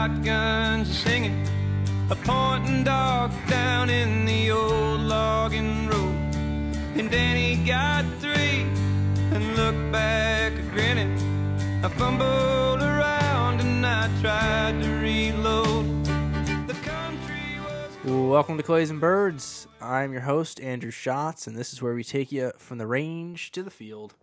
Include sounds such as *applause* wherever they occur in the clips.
shotguns singing, a pointing dog down in the old logging road. And Danny got three and looked back a grinning. I fumbled around and I tried to reload. Welcome to Clays and Birds. I'm your host, Andrew Schatz, and this is where we take you from the range to the field.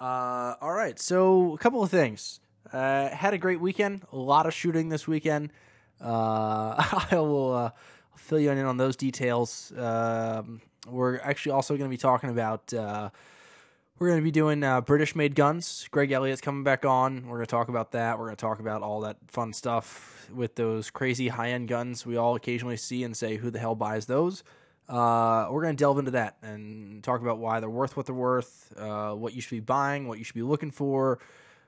Uh, all right, so a couple of things. Uh, had a great weekend, a lot of shooting this weekend. Uh, *laughs* I will uh, fill you in on those details. Um, we're actually also going to be talking about. Uh, we're going to be doing uh, British made guns. Gregg Elliot's coming back on. We're going to talk about that. We're going to talk about all that fun stuff with those crazy high end guns we all occasionally see and say, who the hell buys those? Uh, we're going to delve into that and talk about why they're worth what they're worth, uh, what you should be buying, what you should be looking for,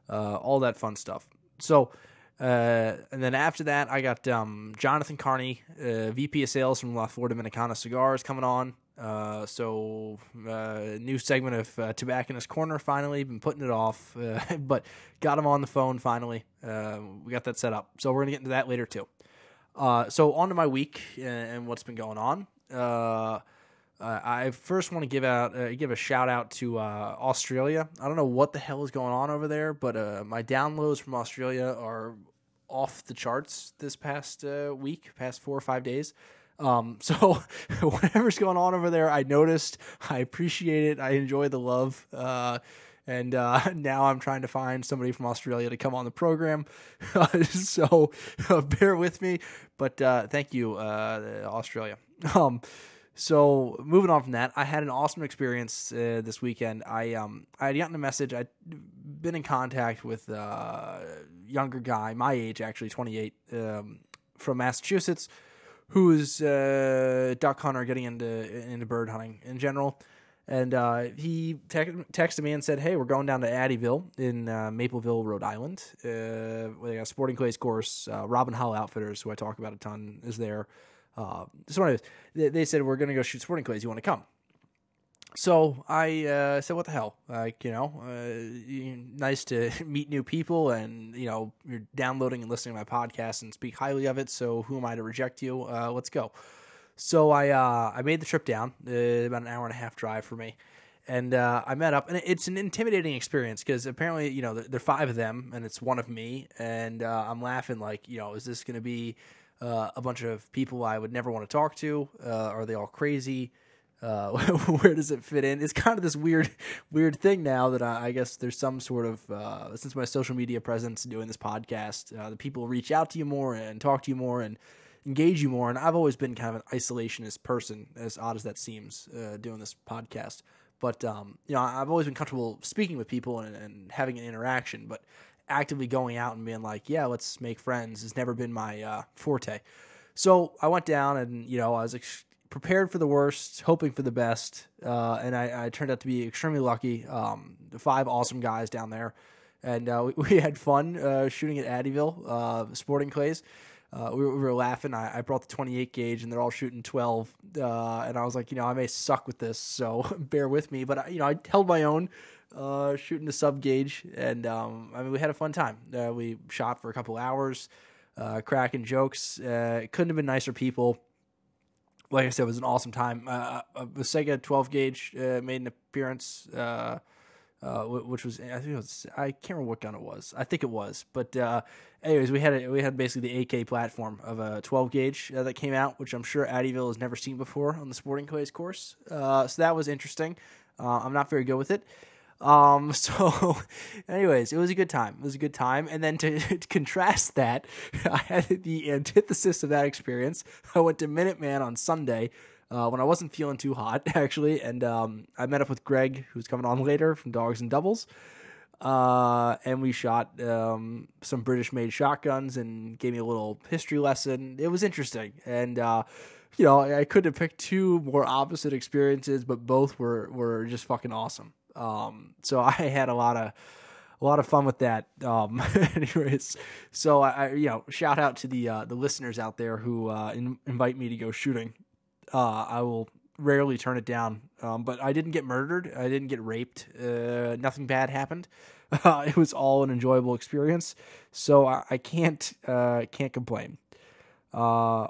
uh, all that fun stuff. So, uh, and then after that, I got um, Jonathan Carney, uh, VP of Sales from La Flor Dominicana Cigars, coming on. Uh, so, uh, new segment of uh, Tobacconist Corner. Finally, been putting it off, uh, *laughs* but got him on the phone finally. Uh, we got that set up. So we're gonna get into that later too. Uh, so on to my week and, and what's been going on. Uh, I first want to give out uh, give a shout out to uh, Australia. I don't know what the hell is going on over there, but uh, my downloads from Australia are off the charts this past uh, week, past four or five days. Um, *laughs* so whatever's going on over there, I noticed. I appreciate it. I enjoy the love. Uh, and *laughs* now I'm trying to find somebody from Australia to come on the program. *laughs* so bear with me. But thank you, Australia. Um, so moving on from that, I had an awesome experience uh, this weekend. I um I had gotten a message. I'd been in contact with uh, a younger guy, my age actually, 28, um, from Massachusetts, who is uh, duck hunter, getting into into bird hunting in general. And uh, he te- texted me and said, "Hey, we're going down to Addieville in uh, Mapleville, Rhode Island. Uh, we got a sporting clays course. Uh, Robin Hall Outfitters, who I talk about a ton, is there. Uh, so, they, they said we're going to go shoot sporting clays. You want to come? So I uh, said, "What the hell? Like, you know, uh, nice to *laughs* meet new people, and you know, you're downloading and listening to my podcast and speak highly of it. So who am I to reject you? Uh, let's go." So I uh, I made the trip down, uh, about an hour and a half drive for me, and uh, I met up, and it's an intimidating experience because apparently, you know, there, there are five of them, and it's one of me, and I'm laughing like, you know, is this going to be uh, a bunch of people I would never want to talk to? Uh, are they all crazy? Uh, *laughs* where does it fit in? It's kind of this weird, weird thing now that I, I guess there's some sort of uh, since my social media presence doing this podcast, uh, the people reach out to you more and talk to you more and engage you more. And I've always been kind of an isolationist person, as odd as that seems, uh, doing this podcast. But um, you know, I've always been comfortable speaking with people and, and having an interaction, but actively going out and being like, yeah, let's make friends has never been my uh, forte. So I went down and, you know, I was ex- prepared for the worst, hoping for the best. Uh, and I, I turned out to be extremely lucky. Um, five awesome guys down there. And uh, *laughs* we, we had fun uh, shooting at Addieville, uh, sporting clays. Uh, we, were, we were laughing. I, I brought the 28 gauge, and they're all shooting 12. Uh, and I was like, you know, I may suck with this, so *laughs* bear with me. But I- you know, I held my own, uh, shooting the sub gauge, and um, I mean, we had a fun time. Uh, we shot for a couple hours, uh, cracking jokes. Uh, it couldn't have been nicer people. Like I said, it was an awesome time. Uh, a Saiga 12 gauge uh, made an appearance. Uh, uh, which was I think it was I can't remember what gun it was. I think it was, but uh, anyways, we had a, we had basically the AK platform of a 12 gauge uh, that came out, which I'm sure Addieville has never seen before on the Sporting Clays course. Uh, so that was interesting. Uh, I'm not very good with it. Um, *laughs* so, anyways, it was a good time. It was a good time. And then to, *laughs* to contrast that, *laughs* I had the antithesis of that experience. I went to Minuteman on Sunday uh, when I wasn't feeling too hot, actually. And um, I met up with Gregg, who's coming on later from Dogs and Doubles. Uh, and we shot um, some British made shotguns and gave me a little history lesson. It was interesting. And, uh, you know, I couldn't have picked two more opposite experiences, but both were, were just fucking awesome. Um, so *laughs* I had a lot of a lot of fun with that. Um, *laughs* anyways, so I, I, you know, shout out to the uh, the listeners out there who uh, in, invite me to go shooting. Uh, I will rarely turn it down. Um, but I didn't get murdered. I didn't get raped. Uh, nothing bad happened. *laughs* Uh, it was all an enjoyable experience. So I, I can't uh, can't complain. Uh,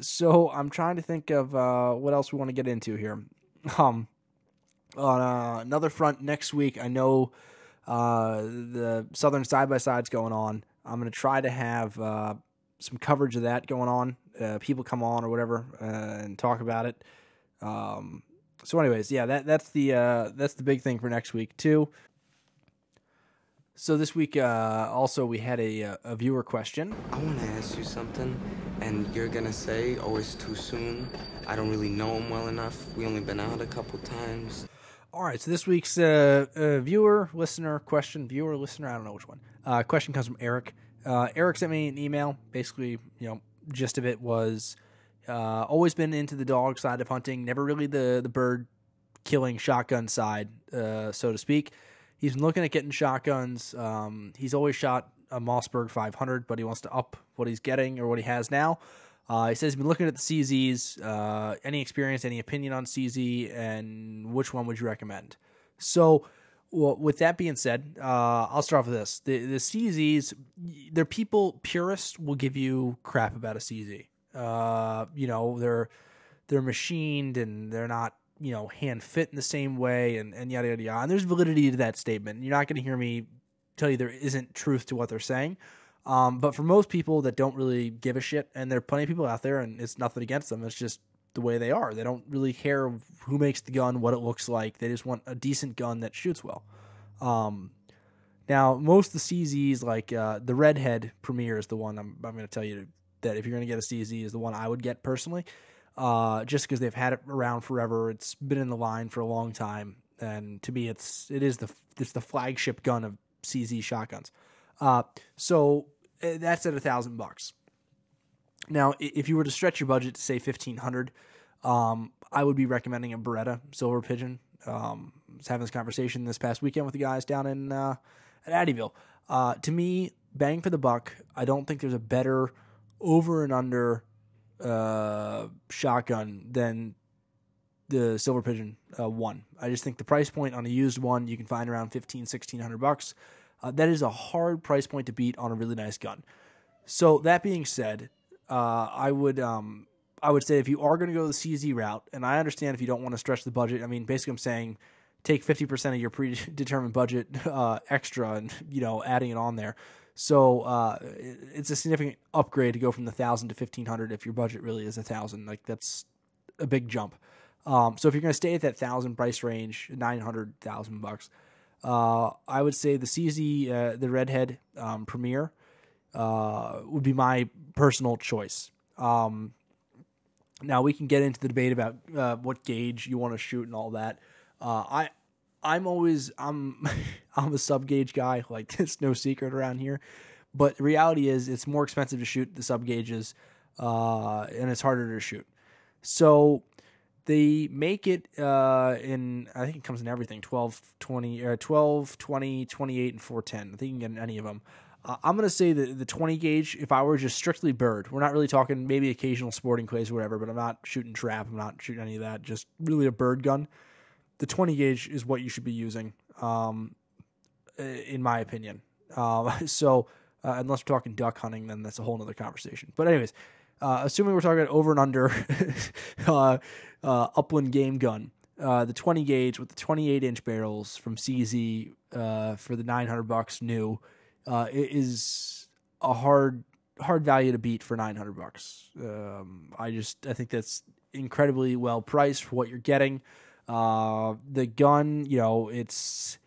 so I'm trying to think of uh, what else we want to get into here. Um, on uh, another front next week, I know uh, the Southern side by sides going on. I'm going to try to have uh, some coverage of that going on. Uh, people come on or whatever uh, and talk about it. Um, so, anyways, yeah, that that's the uh, that's the big thing for next week too. So this week, also we had a, a viewer question. I want to ask you something, and you're gonna say, "Oh, it's too soon." I don't really know him well enough. We only been out a couple times. All right, so this week's uh, uh, viewer, listener question, viewer, listener, I don't know which one. Uh, question comes from Eric. Uh, Eric sent me an email. Basically, you know, gist of it was uh, always been into the dog side of hunting, never really the the bird killing shotgun side, uh, so to speak. He's been looking at getting shotguns. Um, he's always shot a Mossberg 500, but he wants to up what he's getting or what he has now. Uh, he says he's been looking at the CZs. Uh, any experience, any opinion on CZ, and which one would you recommend? So, well, with that being said, uh, I'll start off with this: the the CZs, they're people purists will give you crap about a CZ. Uh, you know, they're they're machined and they're not you know hand fit in the same way, and and yada yada yada. And there's validity to that statement. You're not going to hear me tell you there isn't truth to what they're saying. Um, but for most people that don't really give a shit, and there are plenty of people out there, and it's nothing against them. It's just the way they are. They don't really care who makes the gun, what it looks like. They just want a decent gun that shoots well. Um, now, most of the CZs, like uh, the Redhead Premier, is the one I'm, I'm going to tell you that if you're going to get a CZ, is the one I would get personally, uh, just because they've had it around forever. It's been in the line for a long time, and to me, it's it is the it's the flagship gun of CZ shotguns. Uh, so that's at a thousand bucks. Now, if you were to stretch your budget to say fifteen hundred, um, I would be recommending a Beretta Silver Pigeon. Um, I was having this conversation this past weekend with the guys down in uh, at. Uh, to me, bang for the buck. I don't think there's a better over and under uh, shotgun than the Silver Pigeon uh, one. I just think the price point on a used one you can find around 15, 1600 bucks. Uh, that is a hard price point to beat on a really nice gun. So that being said, uh, I would um, I would say if you are going to go the CZ route, and I understand if you don't want to stretch the budget. I mean, basically, I'm saying take 50% of your predetermined budget uh, extra and you know adding it on there. So uh, it's a significant upgrade to go from the thousand to 1500 if your budget really is a thousand. Like that's a big jump. Um, so if you're going to stay at that thousand price range, nine hundred thousand bucks, uh, I would say the CZ, uh, the Redhead um, Premier, uh, would be my personal choice. Um, now we can get into the debate about uh, what gauge you want to shoot and all that. Uh, I I'm always I'm *laughs* I'm a sub gauge guy. Like *laughs* it's no secret around here. But the reality is, it's more expensive to shoot the sub gauges, uh, and it's harder to shoot. So they make it uh, in I think it comes in everything 12, 20, uh, 12, 20, 28, and 410. I think you can get any of them. Uh, I'm gonna say that the 20 gauge, if I were just strictly bird, we're not really talking maybe occasional sporting clays or whatever, but I'm not shooting trap. I'm not shooting any of that. Just really a bird gun. The 20 gauge is what you should be using, um, in my opinion. Um, *laughs* so uh, unless we're talking duck hunting, then that's a whole other conversation. But anyways, uh, assuming we're talking over and under *laughs* uh, uh, upland game gun, uh, the 20 gauge with the 28 inch barrels from CZ uh, for the 900 bucks new uh, is a hard hard value to beat for 900 bucks. Um, I just I think that's incredibly well priced for what you're getting. The gun, you know, it's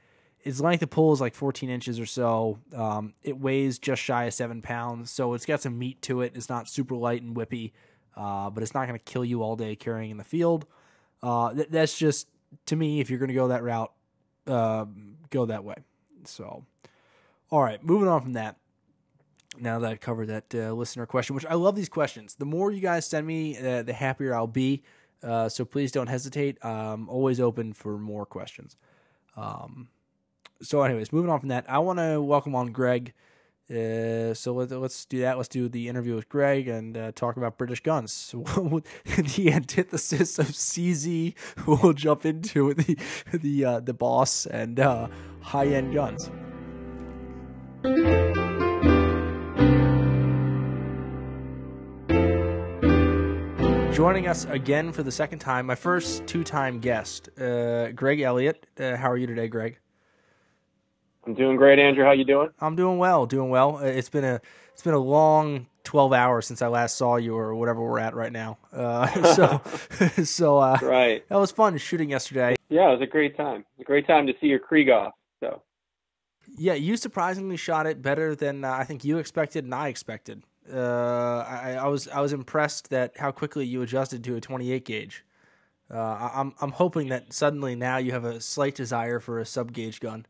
its length of pull is like 14 inches or so. Um, it weighs just shy of seven pounds, so it's got some meat to it. It's not super light and whippy, uh, but it's not going to kill you all day carrying in the field. Uh, th- that's just to me, if you're going to go that route, uh, go that way. So, all right, moving on from that. Now that I covered that uh, listener question, which I love these questions. The more you guys send me, uh, the happier I'll be. Uh, so please don't hesitate. I'm always open for more questions. Um, so, anyways, moving on from that, I want to welcome on Gregg. Uh, so let, let's do that. Let's do the interview with Gregg and uh, talk about British guns. *laughs* the antithesis of CZ, we'll jump into *laughs* the the uh, the boss and uh, high end guns. Joining us again for the second time, my first two time guest, uh, Gregg Elliot. Uh, how are you today, Gregg? I'm doing great, Andrew. How you doing? I'm doing well, doing well. Uh, It's been a it's been a long twelve hours since I last saw you, or whatever we're at right now. Uh, *laughs* so *laughs* so uh, Right. that was fun shooting yesterday. Yeah, it was a great time. A great time to see your Krieghoff. So Yeah, you surprisingly shot it better than uh, I think you expected and I expected. Uh, I, I was I was impressed that how quickly you adjusted to a 28 gauge. Uh, I, I'm I'm hoping that suddenly now you have a slight desire for a sub gauge gun.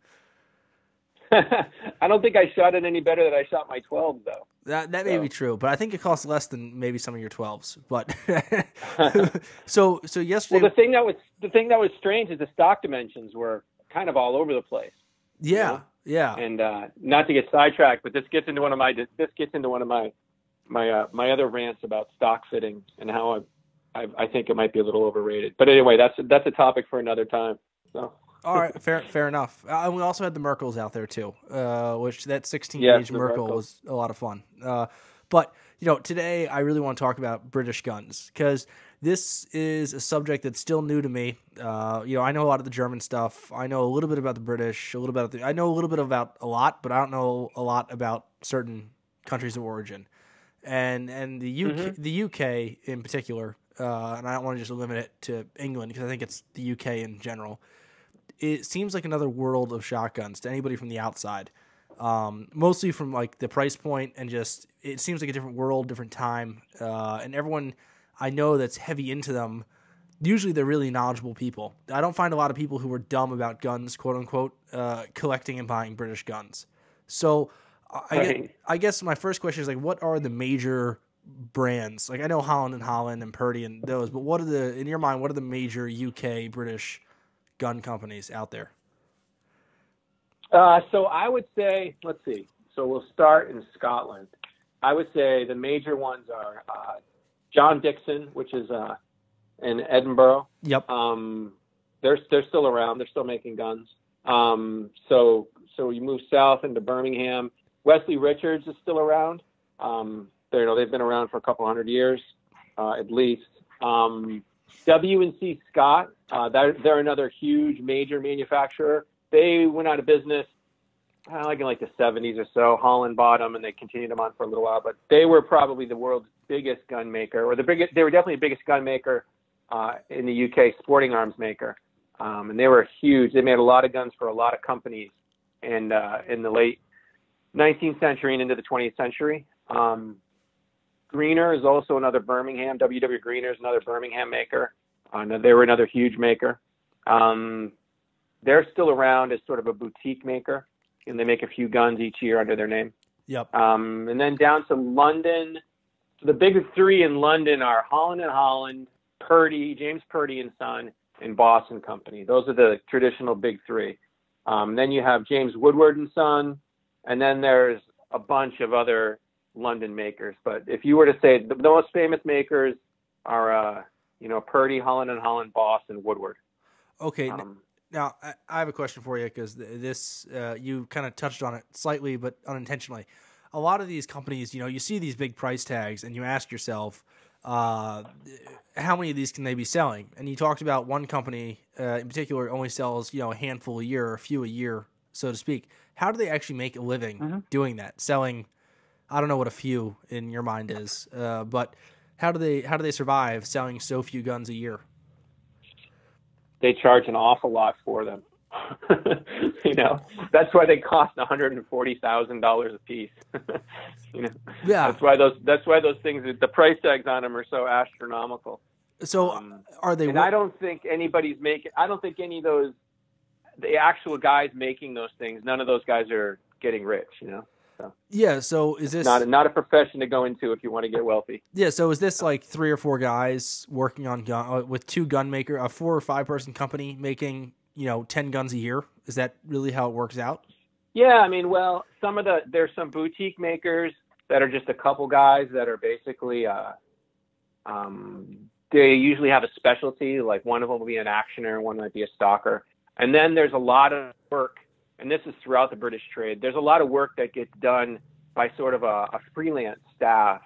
*laughs* I don't think I shot it any better than I shot my 12 though. That that may So- be true, but I think it costs less than maybe some of your 12s. But *laughs* *laughs* so so yesterday, Well, the thing that was the thing that was strange is the stock dimensions were kind of all over the place. yeah, yeah, And uh, not to get sidetracked, but this gets into one of my this gets into one of my my uh, my other rants about stock fitting and how I, I I think it might be a little overrated. But anyway, that's that's a topic for another time. So All right, fair fair enough. Uh, and we also had the Merkels out there too, uh, which that 16 Yes, gauge Merkel was a lot of fun. Uh, but you know, today I really want to talk about British guns because this is a subject that's still new to me. Uh, you know, I know a lot of the German stuff. I know a little bit about the British, a little bit. About the, I know a little bit about a lot, but I don't know a lot about certain countries of origin. And and the UK, the UK in particular, uh, and I don't want to just limit it to England because I think it's the UK in general it seems like another world of shotguns to anybody from the outside. Um, mostly from like the price point and just it seems like a different world, different time. Uh, and everyone I know that's heavy into them, usually they're really knowledgeable people. I don't find a lot of people who are dumb about guns, quote unquote, uh, collecting and buying British guns. So I, I, Right. guess, I guess my first question is like, what are the major brands? Like I know Holland and Holland and Purdey and those, but what are the in your mind? What are the major UK British gun companies out there? Uh, so I would say, let's see. So we'll start in Scotland. I would say the major ones are uh, John Dickson, which is uh, in Edinburgh. Yep. Um, they're they're still around. They're still making guns. Um, so so you move south into Birmingham. Westley Richards is still around. Um, they you know they've been around for a couple hundred years, uh, at least. Um, W and C Scott, uh, they're, they're another huge major manufacturer. They went out of business, uh, like in like the 70s or so. Holland bought them, and they continued them on for a little while. But they were probably the world's biggest gun maker, or the biggest. They were definitely the biggest gun maker uh, in the UK, sporting arms maker, um, and they were huge. They made a lot of guns for a lot of companies, and uh, in the late 19th century and into the 20th century. Um, Greener is also another Birmingham. W.W. Greener is another Birmingham maker. Uh, they were another huge maker. Um, they're still around as sort of a boutique maker, and they make a few guns each year under their name. Yep. Um, and then down to London, the big three in London are Holland and Holland, Purdey, James Purdey and Son, and Boss and Company. Those are the traditional big three. Um, then you have James Woodward and Son, and then there's a bunch of other London makers. But if you were to say the, the most famous makers are, uh, you know, Purdey, Holland and Holland, Boss, and Woodward. Okay. Um, Now I, I have a question for you because this uh, you kind of touched on it slightly, but unintentionally. A lot of these companies, you know, you see these big price tags, and you ask yourself, uh, how many of these can they be selling? And you talked about one company uh, in particular only sells, you know, a handful a year or a few a year, so to speak. How do they actually make a living doing that? Selling, I don't know what a few in your mind is, uh, but how do they how do they survive selling so few guns a year? they charge an awful lot for them. *laughs* you know, that's why they cost one hundred and forty thousand dollars a piece. *laughs* you know, Yeah. that's why those that's why those things the price tags on them are so astronomical. So Um, are they? And I don't think anybody's making. I don't think any of those the actual guys making those things. None of those guys are getting rich. You know, Yeah. So is this not not a profession to go into if you want to get wealthy. yeah? So is this like three or four guys working on gun uh, with two gun maker, a four or five person company making you know ten guns a year? Is that really how it works out? Yeah, I mean, well, some of the there's some boutique makers that are just a couple guys that are basically uh, um, they usually have a specialty. Like one of them will be an actioner, one might be a stocker, and then there's a lot of work, and this is throughout the British trade. There's a lot of work that gets done by sort of a, a freelance staff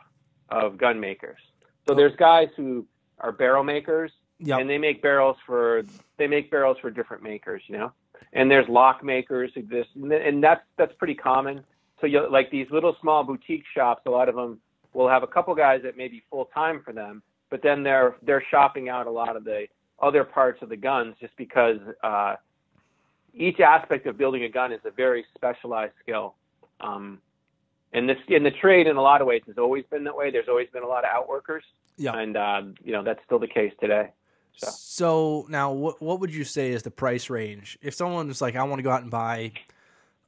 of gun makers. So there's guys who are barrel makers, Yep. and they make barrels for they make barrels for different makers, you know. And there's lock makers exist, and and that's that's pretty common. So you like these little small boutique shops. A lot of them will have a couple guys that may be full time for them, but then they're they're shopping out a lot of the other parts of the guns just because uh, each aspect of building a gun is a very specialized skill. Um, and this in the trade, in a lot of ways, has always been that way. There's always been a lot of outworkers, Yeah. and uh, you know that's still the case today. So. So now, what what would you say is the price range if someone was like, I want to go out and buy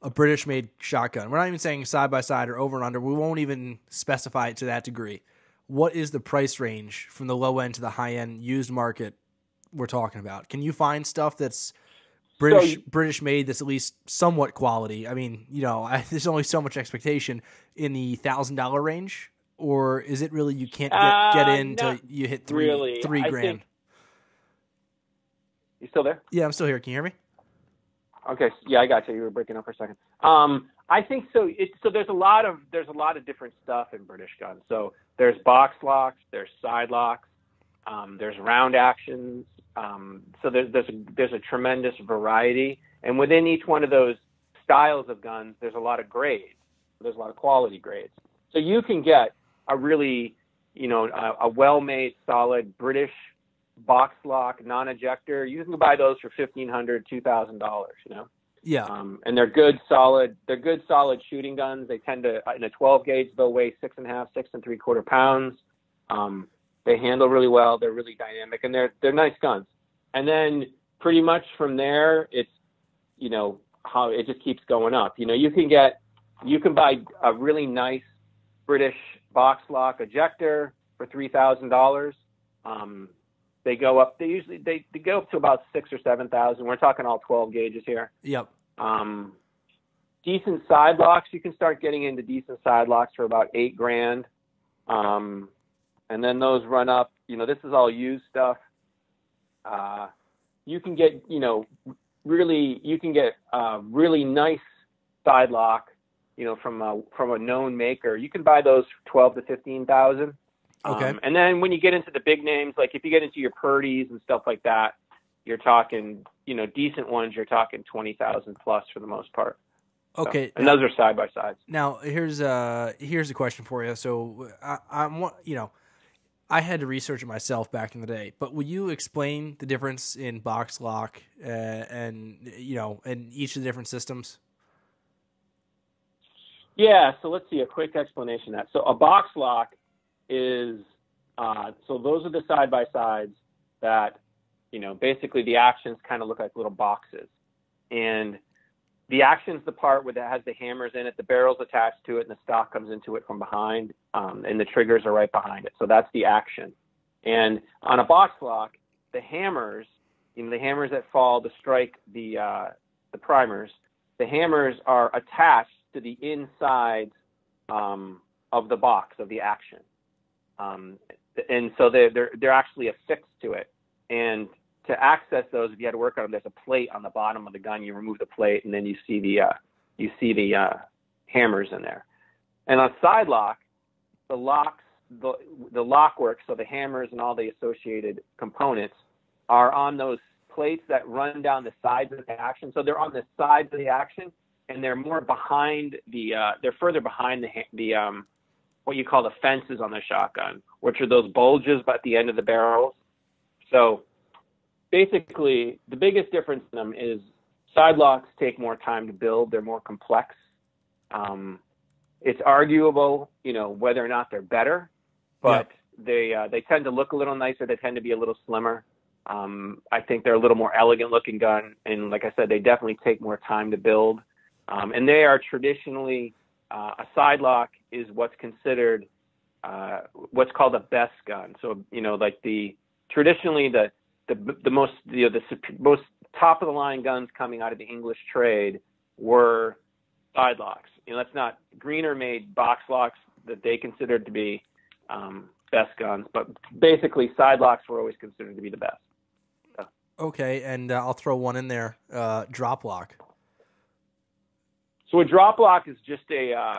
a British-made shotgun? We're not even saying side by side or over and under. We won't even specify it to that degree. What is the price range from the low end to the high end used market we're talking about? Can you find stuff that's British you- British made that's at least somewhat quality? I mean, you know, I, *laughs* there's only so much expectation in the thousand dollar range, or is it really you can't get, get Uh, in until you hit three really. three I grand? think- You still there? Yeah, I'm still here. Can you hear me? Okay, yeah, I got you. You were breaking up for a second. Um, I think so. It, so there's a lot of there's a lot of different stuff in British guns. So there's box locks, there's side locks, um, there's round actions. Um, so there's there's a, there's a tremendous variety, and within each one of those styles of guns, there's a lot of grades. There's a lot of quality grades. So you can get a really you know a, a well-made, solid British box lock non-ejector. You can buy those for fifteen hundred, two thousand dollars. You know. Yeah. Um, and they're good, solid. They're good, solid shooting guns. They tend to, in a 12 gauge, they'll weigh six and a half, six and three quarter pounds. Um, they handle really well. They're really dynamic, and they're they're nice guns. And then pretty much from there, it's you know how it just keeps going up. You know, you can get, you can buy a really nice British box lock ejector for three thousand dollars. Um, they go up. They usually they, they go up to about six or seven thousand. We're talking all 12 gauges here. Yep. Um, decent side locks. You can start getting into decent side locks for about eight grand. Um, and then those run up. You know, this is all used stuff. Uh, you can get, you know, really, you can get uh, really nice side lock. You know, from a from a known maker. You can buy those for twelve to fifteen thousand. Okay. Um, and then when you get into the big names, like if you get into your Purdey's and stuff like that, you're talking, you know, decent ones. You're talking twenty thousand plus for the most part. So- Okay. and those are side by sides. Now here's uh here's a question for you. So I, I'm you know I had to research it myself back in the day, but will you explain the difference in box lock uh, and you know and each of the different systems? Yeah. So let's see a quick explanation of that. So a box lock is uh, so those are the side by sides that you know basically the actions kind of look like little boxes, and the action's the part where that has the hammers in it, the barrel's attached to it, and the stock comes into it from behind, um, and the triggers are right behind it. So that's the action. And on a box lock, the hammers, you know, the hammers that fall to strike the uh, the primers, the hammers are attached to the inside um, of the box of the action, um, and so they're they're they're actually affixed to it. And to access those, if you had to work on them, there's a plate on the bottom of the gun. You remove the plate, and then you see the uh, you see the uh, hammers in there. And on side lock, the locks, the the lock work, so the hammers and all the associated components are on those plates that run down the sides of the action. So they're on the sides of the action, and they're more behind the uh, they're further behind the the um, what you call the fences on the shotgun, which are those bulges at the end of the barrels. So basically, the biggest difference in them is side locks take more time to build; they're more complex. Um, it's arguable, you know, whether or not they're better, but they uh, they tend to look a little nicer. They tend to be a little slimmer. Um, I think they're a little more elegant looking gun, and like I said, they definitely take more time to build. Um, and they are traditionally uh, a side lock is what's considered uh, what's called a best gun. So you know, like the traditionally the the the most you know, the most top of the line guns coming out of the English trade were side locks. You know, that's not Greener made box locks that they considered to be um, best guns, but basically side locks were always considered to be the best. Okay, and uh, I'll throw one in there. Uh, drop lock. So a drop lock is just a uh,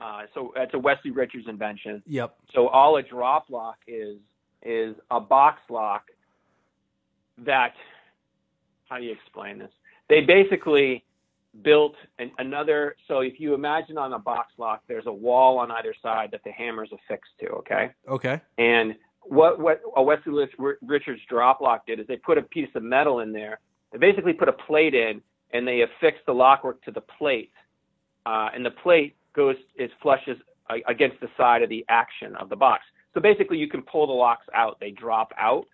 uh, so it's a Westley Richards invention. Yep. So all a drop lock is is a box lock that how do you explain this? They basically built an, another. So if you imagine on a box lock, there's a wall on either side that the hammer's affixed to. Okay. Okay. And what what a Westley Richards drop lock did is they put a piece of metal in there. They basically put a plate in, and they affix the lockwork to the plate, uh, and the plate goes is flushes against the side of the action of the box. So basically, you can pull the locks out; they drop out.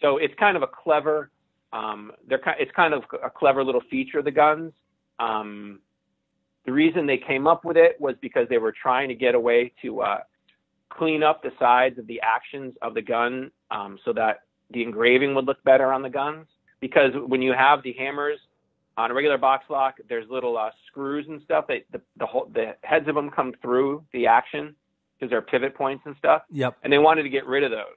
So it's kind of a clever. Um, they're it's kind of a clever little feature of the guns. Um, the reason they came up with it was because they were trying to get away to uh, clean up the sides of the actions of the gun um, so that the engraving would look better on the guns. Because when you have the hammers on a regular box lock, there's little uh, screws and stuff. They, the the, whole, the heads of them come through the action because they're pivot points and stuff. Yep. And they wanted to get rid of those.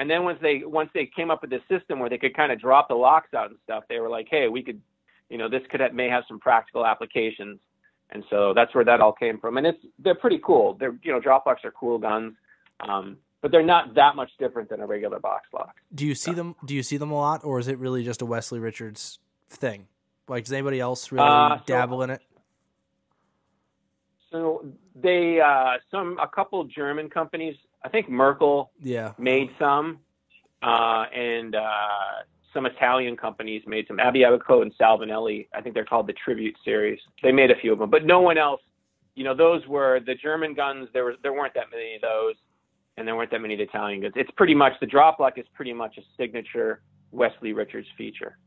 And then once they once they came up with this system where they could kind of drop the locks out and stuff, they were like, hey, we could, you know, this could have, may have some practical applications. And so that's where that all came from. And it's they're pretty cool. They're you know drop locks are cool guns, um, but they're not that much different than a regular box lock. Do you see them? Do you see them a lot, or is it really just a Westley Richards thing? Like, does anybody else really Uh, so- dabble in it? So they uh, some a couple German companies. I think Merkel Yeah. made some, uh, and uh, some Italian companies made some. Abbiatico and Salvinelli, I think they're called the Tribute series. They made a few of them, but no one else. You know, those were the German guns. There was there weren't that many of those, and there weren't that many Italian guns. It's pretty much the drop lock is pretty much a signature Westley Richards feature.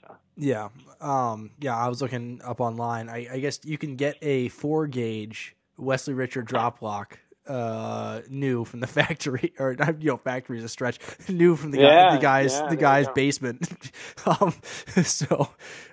So Yeah. Um, yeah, I was looking up online. I, I guess you can get a four gauge Westley Richard drop lock uh new from the *laughs* factory or you know factory is a stretch *laughs* new from the guy the guy's yeah, the guy's basement *laughs* um so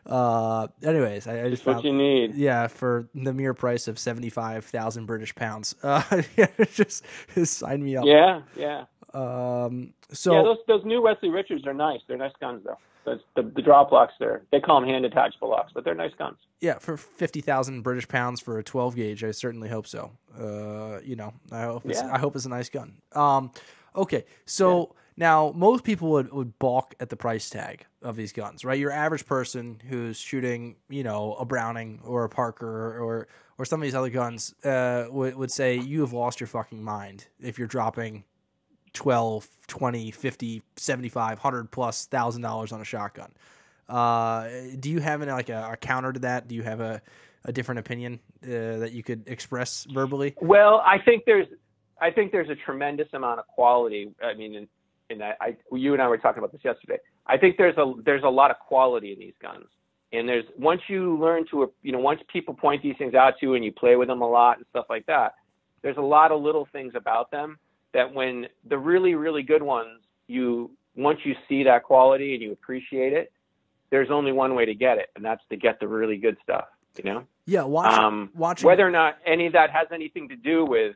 uh anyways i, I just it's what you need. yeah for the mere price of 75,000 british pounds uh yeah just, just sign me up Yeah, yeah. um so yeah, those those new Westley Richards are nice. They're nice guns though. That's the the drop locks there. They call them hand attachable locks, but they're nice guns. yeah, for fifty thousand British pounds for a twelve gauge, I certainly hope so. Uh, you know, I hope it's, Yeah. I hope it's a nice gun. Um, okay, so now most people would, would balk at the price tag of these guns, right? Your average person who's shooting, you know, a Browning or a Parker or or some of these other guns uh, would would say you have lost your fucking mind if you're dropping 12 20 50 75 100 plus thousand dollars on a shotgun uh, do you have any, like a, a counter to that do you have a, a different opinion uh, that you could express verbally Well, I think there's I think there's a tremendous amount of quality. I mean, and, I you and I were talking about this yesterday. I think there's a there's a lot of quality in these guns. And there's once you learn to you know once people point these things out to you and you play with them a lot and stuff like that, there's a lot of little things about them that when the really really good ones you once you see that quality and you appreciate it, there's only one way to get it, and that's to get the really good stuff. You know. yeah watch, Um, watching whether or not any of that has anything to do with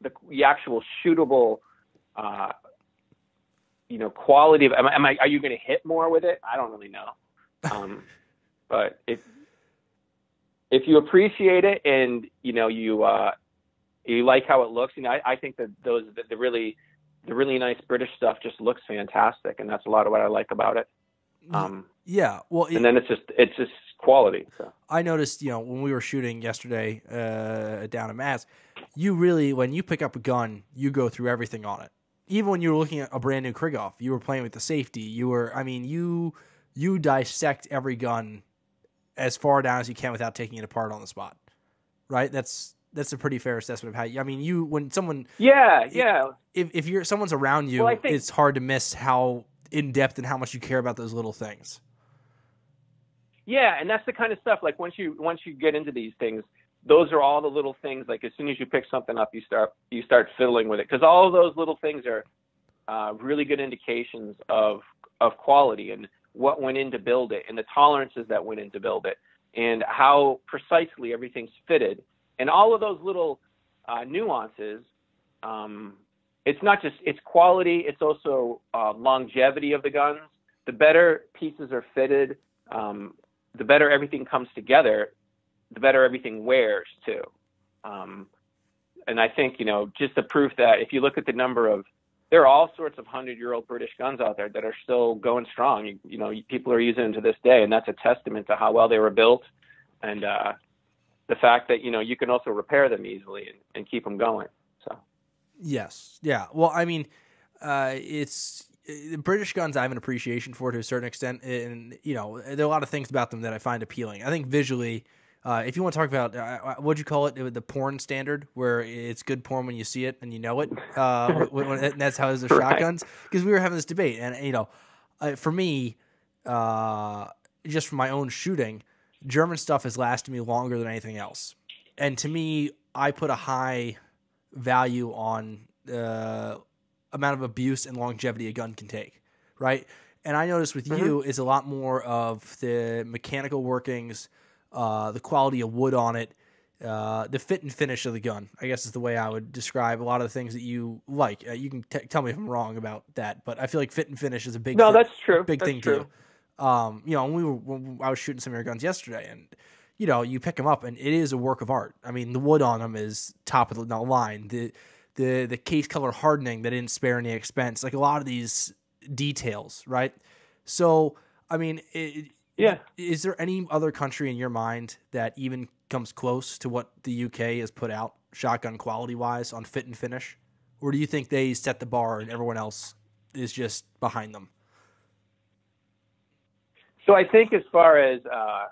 the, the actual shootable, uh, you know, quality of, am, I- am I, are you going to hit more with it? I don't really know. *laughs* Um, but if, if you appreciate it and, you know, you, uh, you like how it looks, you know, I, I think that those, the, the really, the really nice British stuff just looks fantastic. And that's a lot of what I like about it. Um, yeah well it, and then it's just, it's just quality. So. I noticed, you know, when we were shooting yesterday uh, down in Mass, you really, when you pick up a gun, you go through everything on it. Even when you were looking at a brand new Krieghoff, you were playing with the safety. You were, I mean, you you dissect every gun as far down as you can without taking it apart on the spot. Right? That's that's a pretty fair assessment of how. You, I mean, you when someone Yeah. Yeah. if if you're someone's around you, Well, think- it's hard to miss how in depth and how much you care about those little things. Yeah, and that's the kind of stuff like once you once you get into these things, those are all the little things like as soon as you pick something up, you start you start fiddling with it because all of those little things are uh, really good indications of of quality and what went in to build it and the tolerances that went in to build it. and how precisely everything's fitted, and all of those little uh, nuances. Um, it's not just it's quality; it's also uh, longevity of the guns. The better pieces are fitted, um, the better everything comes together. The better everything wears too. Um, and I think you know just the proof that if you look at the number of there are all sorts of hundred year old British guns out there that are still going strong. You, you know, people are using them to this day, and that's a testament to how well they were built, and uh, the fact that you know you can also repair them easily and, and keep them going. So, yes, yeah. Well, I mean, uh, it's the British guns. I have an appreciation for to a certain extent, and you know, there are a lot of things about them that I find appealing. I think visually uh, if you want to talk about uh, uh what'd you call it, the porn standard, where it's good porn when you see it and you know it. Uh, *laughs* when, when, that's how it is with right. shotguns. Because we were having this debate, and you know, uh, for me, uh, just from my own shooting, German stuff has lasted me longer than anything else. And to me, I put a high value on the amount of abuse and longevity a gun can take, right? And I noticed with mm-hmm. you is a lot more of the mechanical workings uh, the quality of wood on it, uh, the fit and finish of the gun. I guess is the way I would describe a lot of the things that you like. Uh, you can t- tell me if I'm wrong about that, but I feel like fit and finish is a big no, that's true. Big that's thing true. too. Um, you know, when we were when I was shooting some of your guns yesterday, and you know, you pick them up, and it is a work of art. I mean, the wood on them is top of the line. The the the case color hardening that didn't spare any expense. Like a lot of these details, right? So, I mean, it, yeah. Is there any other country in your mind that even comes close to what the UK has put out shotgun quality wise on fit and finish? Or do you think they set the bar and everyone else is just behind them? So I think as far as uh,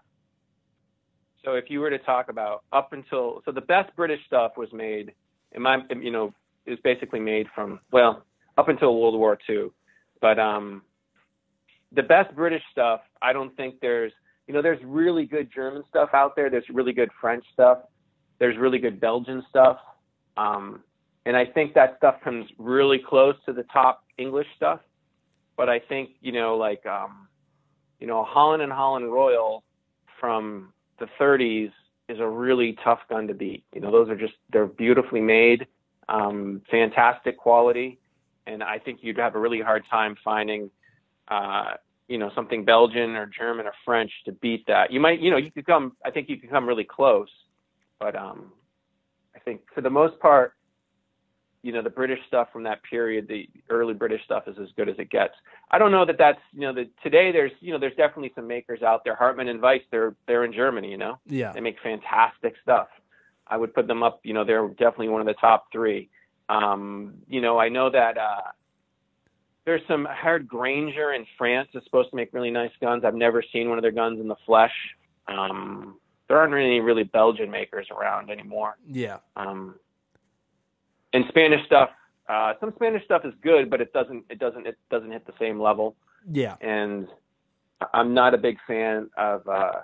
so if you were to talk about up until so the best British stuff was made in my you know is basically made from well up until World War II, but um, the best British stuff, I don't think there's, you know, there's really good German stuff out there. There's really good French stuff. There's really good Belgian stuff. Um, and I think that stuff comes really close to the top English stuff. But I think, you know, like, um, you know, Holland and Holland Royal from the 30s is a really tough gun to beat. You know, those are just, they're beautifully made, um, fantastic quality. And I think you'd have a really hard time finding uh, you know, something Belgian or German or French to beat that. You might, you know, you could come. I think you could come really close, but um, I think for the most part, you know, the British stuff from that period, the early British stuff is as good as it gets. I don't know that that's, you know, that today there's, you know, there's definitely some makers out there. Hartmann and Weiss, they're they're in Germany, you know. Yeah. They make fantastic stuff. I would put them up, you know, they're definitely one of the top three. Um, you know, I know that uh, there's some Herd Granger in France is supposed to make really nice guns. I've never seen one of their guns in the flesh. Um, there aren't any really Belgian makers around anymore. Yeah. Um, and Spanish stuff, uh, some Spanish stuff is good, but it doesn't it doesn't it doesn't hit the same level. Yeah. And I'm not a big fan of uh,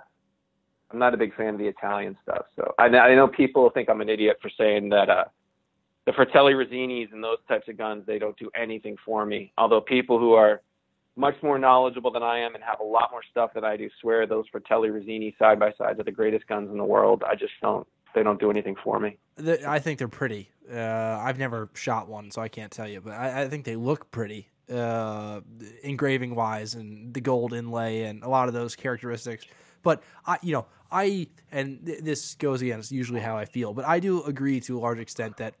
I'm not a big fan of the Italian stuff. So I, I know people think I'm an idiot for saying that uh, the Fratelli Rizzinis and those types of guns, they don't do anything for me. Although people who are much more knowledgeable than I am and have a lot more stuff than I do swear those Fratelli Rizzini side by sides are the greatest guns in the world. I just don't. They don't do anything for me. I think they're pretty. Uh, I've never shot one, so I can't tell you, but I, I think they look pretty, uh, engraving wise, and the gold inlay, and a lot of those characteristics. But I, you know, I and th- this goes against usually how I feel, but I do agree to a large extent that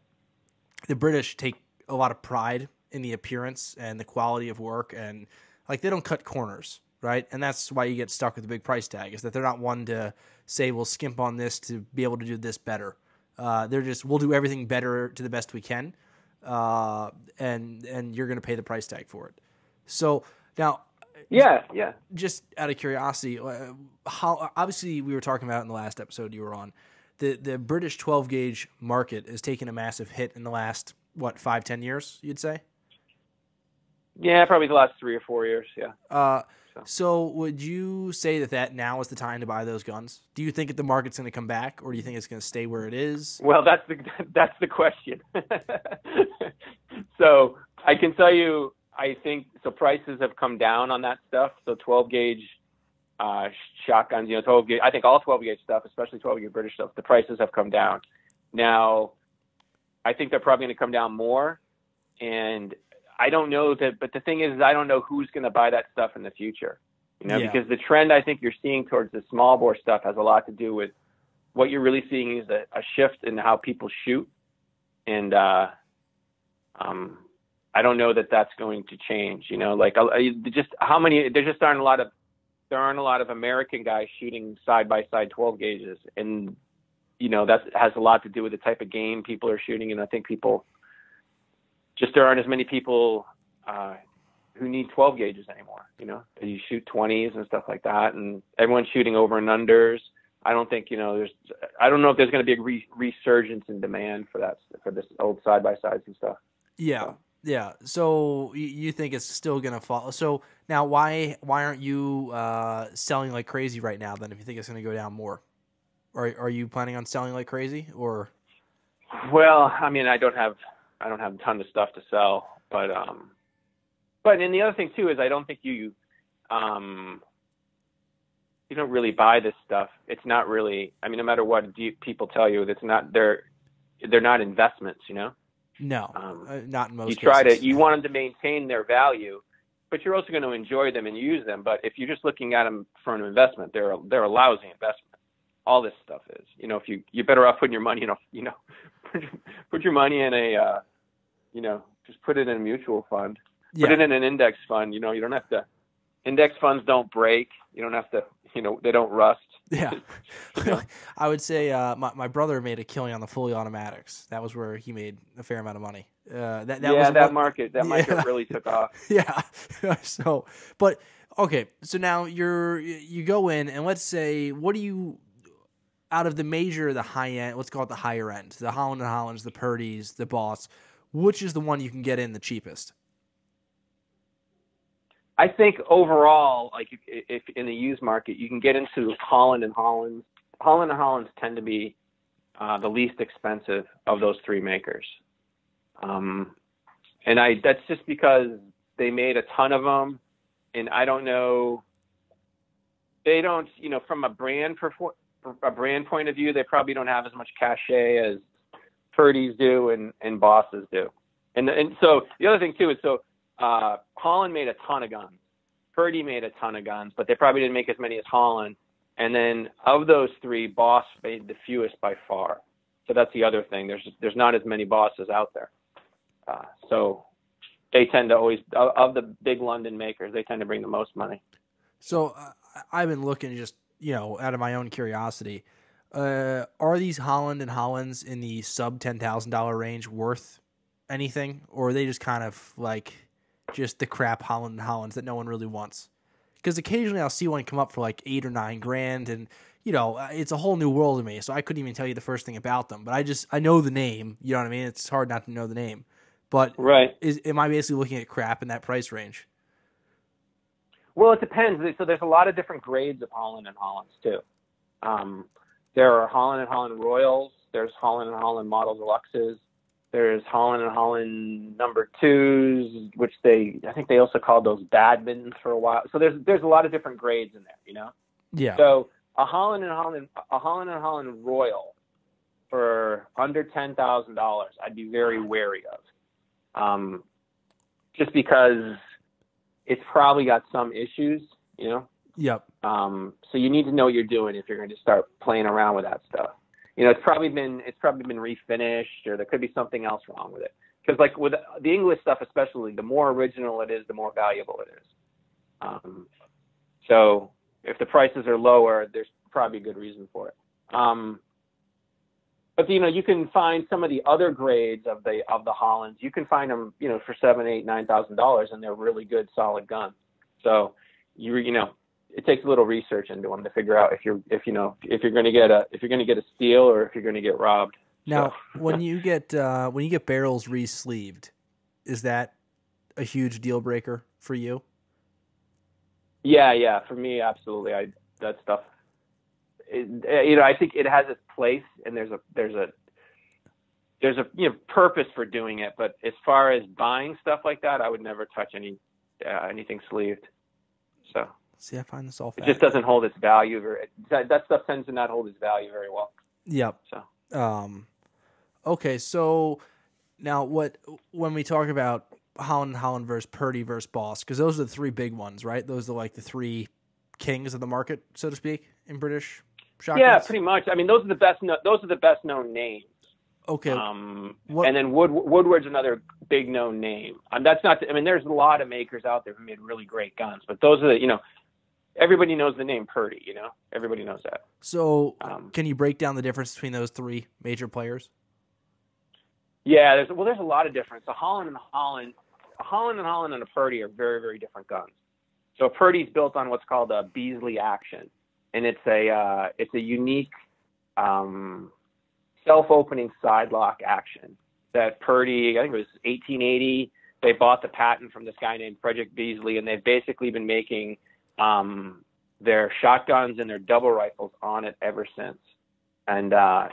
the British take a lot of pride in the appearance and the quality of work, and like they don't cut corners, right? And that's why you get stuck with the big price tag is that they're not one to say we'll skimp on this to be able to do this better. Uh, they're just we'll do everything better to the best we can, uh, and and you're going to pay the price tag for it. So now, yeah, yeah. Just out of curiosity, uh, how obviously we were talking about in the last episode you were on the the British 12 gauge market has taken a massive hit in the last what five ten years you'd say yeah probably the last three or four years yeah uh, so. so. would you say that that now is the time to buy those guns do you think that the market's going to come back or do you think it's going to stay where it is well that's the *laughs* that's the question *laughs* so i can tell you i think so prices have come down on that stuff so 12 gauge uh, shotguns. You know, 12 gauge. I think all 12 gauge stuff, especially 12 gauge British stuff, the prices have come down. Now, I think they're probably going to come down more, and I don't know that. But the thing is, I don't know who's going to buy that stuff in the future. You know, Yeah. because the trend I think you're seeing towards the small bore stuff has a lot to do with what you're really seeing is a, a shift in how people shoot, and uh, um, I don't know that that's going to change. You know, like uh, just how many there just aren't a lot of there aren't a lot of American guys shooting side by side 12 gauges, and you know that has a lot to do with the type of game people are shooting, and I think people just there aren't as many people uh, who need 12 gauges anymore. You know, you shoot 20s and stuff like that, and everyone's shooting over and unders. I don't think you know. There's. I don't know if there's going to be a re- resurgence in demand for that for this old side by sides and stuff. Yeah, yeah. So you think it's still gonna fall? So now, why why aren't you uh, selling like crazy right now? Then, if you think it's gonna go down more, are are you planning on selling like crazy or? Well, I mean, I don't have I don't have a ton of stuff to sell, but um, but and the other thing too is I don't think you um you don't really buy this stuff. It's not really. I mean, no matter what do people tell you, it's not they're they're not investments. You know, No, Um, uh, not in most. you try cases. to you want them to maintain their value, but you're also going to enjoy them and use them. But if you're just looking at them for an investment, they're a, they're a lousy investment. All this stuff is. You know, if you you're better off putting your money in a you know put *laughs* your, put your money in a uh, you know just put it in a mutual fund. Put yeah. it in an index fund. You know, you don't have to. Index funds don't break. You don't have to. You know, they don't rust. Yeah, You *laughs* know? *laughs* I would say uh, my my brother made a killing on the fully automatics. That was where he made a fair amount of money. Uh, that that yeah, was that what- market. That market Yeah. really took off. *laughs* yeah. so, but okay. So now you're you go in and let's say what do you out of the major, the high end, let's call it the higher end, the Holland and Hollands, the Purdey's, the Boss. Which is the one you can get in the cheapest? I think overall, like if, if in the used market, you can get into Holland and Hollands. Holland and Hollands tend to be uh, the least expensive of those three makers, um, and I that's just because they made a ton of them, and I don't know. They don't, you know, from a brand perfor- a brand point of view, they probably don't have as much cachet as Purdey's do and and Bosses do, and and so the other thing too is so uh, Holland made a ton of guns. Purdey made a ton of guns, but they probably didn't make as many as Holland. And then of those three, Boss made the fewest by far. So that's the other thing. There's there's not as many bosses out there. Uh, so they tend to always of the big London makers, they tend to bring the most money. So uh, I've been looking just you know out of my own curiosity. Uh, are these Holland and Hollands in the sub ten thousand dollar range worth anything, or are they just kind of like just the crap Holland and Hollands that no one really wants? Because occasionally I'll see one come up for like eight or nine grand, and you know it's a whole new world to me. So I couldn't even tell you the first thing about them, but I just I know the name. You know what I mean? It's hard not to know the name. But Right. is am I basically looking at crap in that price range? Well, it depends. So there's a lot of different grades of Holland and Hollands too. Um, there are Holland and Holland Royals. There's Holland and Holland Model Deluxes. There's Holland and Holland number twos, which they I think they also called those Badmins for a while. So there's there's a lot of different grades in there, you know. Yeah. So a Holland and Holland a Holland and Holland Royal for under ten thousand dollars, I'd be very wary of, um, just because it's probably got some issues, you know. Yep. Um, so you need to know what you're doing if you're going to start playing around with that stuff. You know, it's probably been it's probably been refinished, or there could be something else wrong with it. Because like with the English stuff, especially, the more original it is, the more valuable it is. Um, so if the prices are lower, there's probably a good reason for it. Um, but you know, you can find some of the other grades of the of the Hollands. You can find them, you know, for seven, eight, nine thousand dollars, and they're really good, solid guns. So you you know, it takes a little research into them to figure out if you're if you know if you're going to get a if you're going to get a steal or if you're going to get robbed. Now, So- *laughs* when you get uh, when you get barrels re-sleeved, is that a huge deal breaker for you? Yeah, yeah. For me, absolutely. I that stuff. It, you know, I think it has its place, and there's a there's a there's a you know purpose for doing it. But as far as buying stuff like that, I would never touch any uh, anything sleeved. So See, I find this all. It just doesn't hold its value. Very, that, that stuff tends to not hold its value very well. Yep. So Um, okay, so now what when we talk about Holland Holland versus Purdey versus Boss, because those are the three big ones, right? Those are like the three kings of the market, so to speak, in British shotguns. yeah, pretty much. I mean, those are the best. No, those are the best known names. Okay. Um, What- and then Wood, Woodward's another big known name. Um, that's not. I mean, there's a lot of makers out there who made really great guns, but those are the. You know, everybody knows the name Purdey. You know, everybody knows that. so Um, can you break down the difference between those three major players? Yeah, there's well, there's a lot of difference. A Holland and Holland, a Holland and Holland and a Purdey are very, very different guns. So a Purdey's built on what's called a Beesley action, and it's a uh, it's a unique um, self-opening side lock action that Purdey, I think it was 1880. They bought the patent from this guy named Frederick Beesley, and they've basically been making um, their shotguns and their double rifles on it ever since. And uh,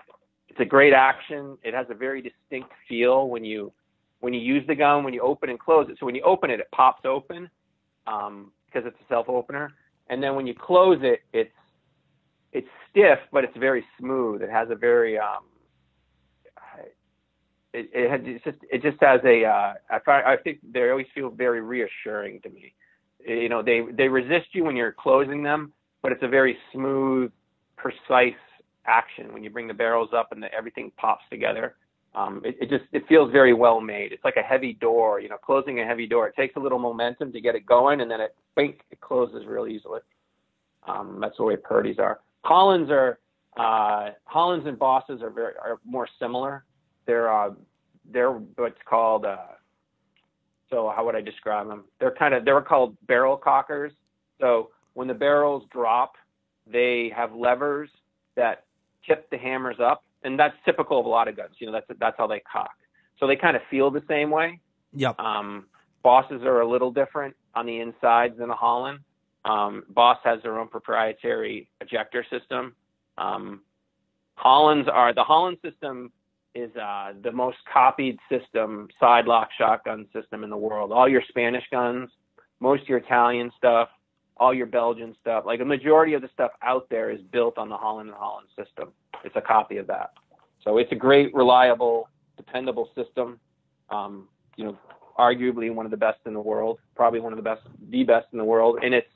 it's a great action. It has a very distinct feel when you when you use the gun, when you open and close it. So when you open it, it pops open um, because it's a self opener, and then when you close it, it's it's stiff, but it's very smooth. It has a very um, it, it it's just it just has a uh, I I think they always feel very reassuring to me. You know, they they resist you when you're closing them, but it's a very smooth, precise action when you bring the barrels up and the, everything pops together. Um, it, it just it feels very well made. It's like a heavy door. You know, closing a heavy door. It takes a little momentum to get it going, and then it bink, it closes real easily. Um, that's the way Purdey's are. Hollands are uh, Hollands and Bosses are very are more similar. They're uh, they're what's called uh, so how would I describe them? They're kind of they're called barrel cockers. So when the barrels drop, they have levers that tip the hammers up, and that's typical of a lot of guns. You know, that's that's how they cock. So they kind of feel the same way. Yep. Um, Bosses are a little different on the insides than a Holland. Um, Boss has their own proprietary ejector system. Um, Hollands are the Holland system is uh, the most copied system, side lock shotgun system in the world. All your Spanish guns, most of your Italian stuff, all your Belgian stuff, like a majority of the stuff out there is built on the Holland and Holland system. It's a copy of that. So it's a great, reliable, dependable system. Um, you know, arguably one of the best in the world, probably one of the best, the best in the world. And it's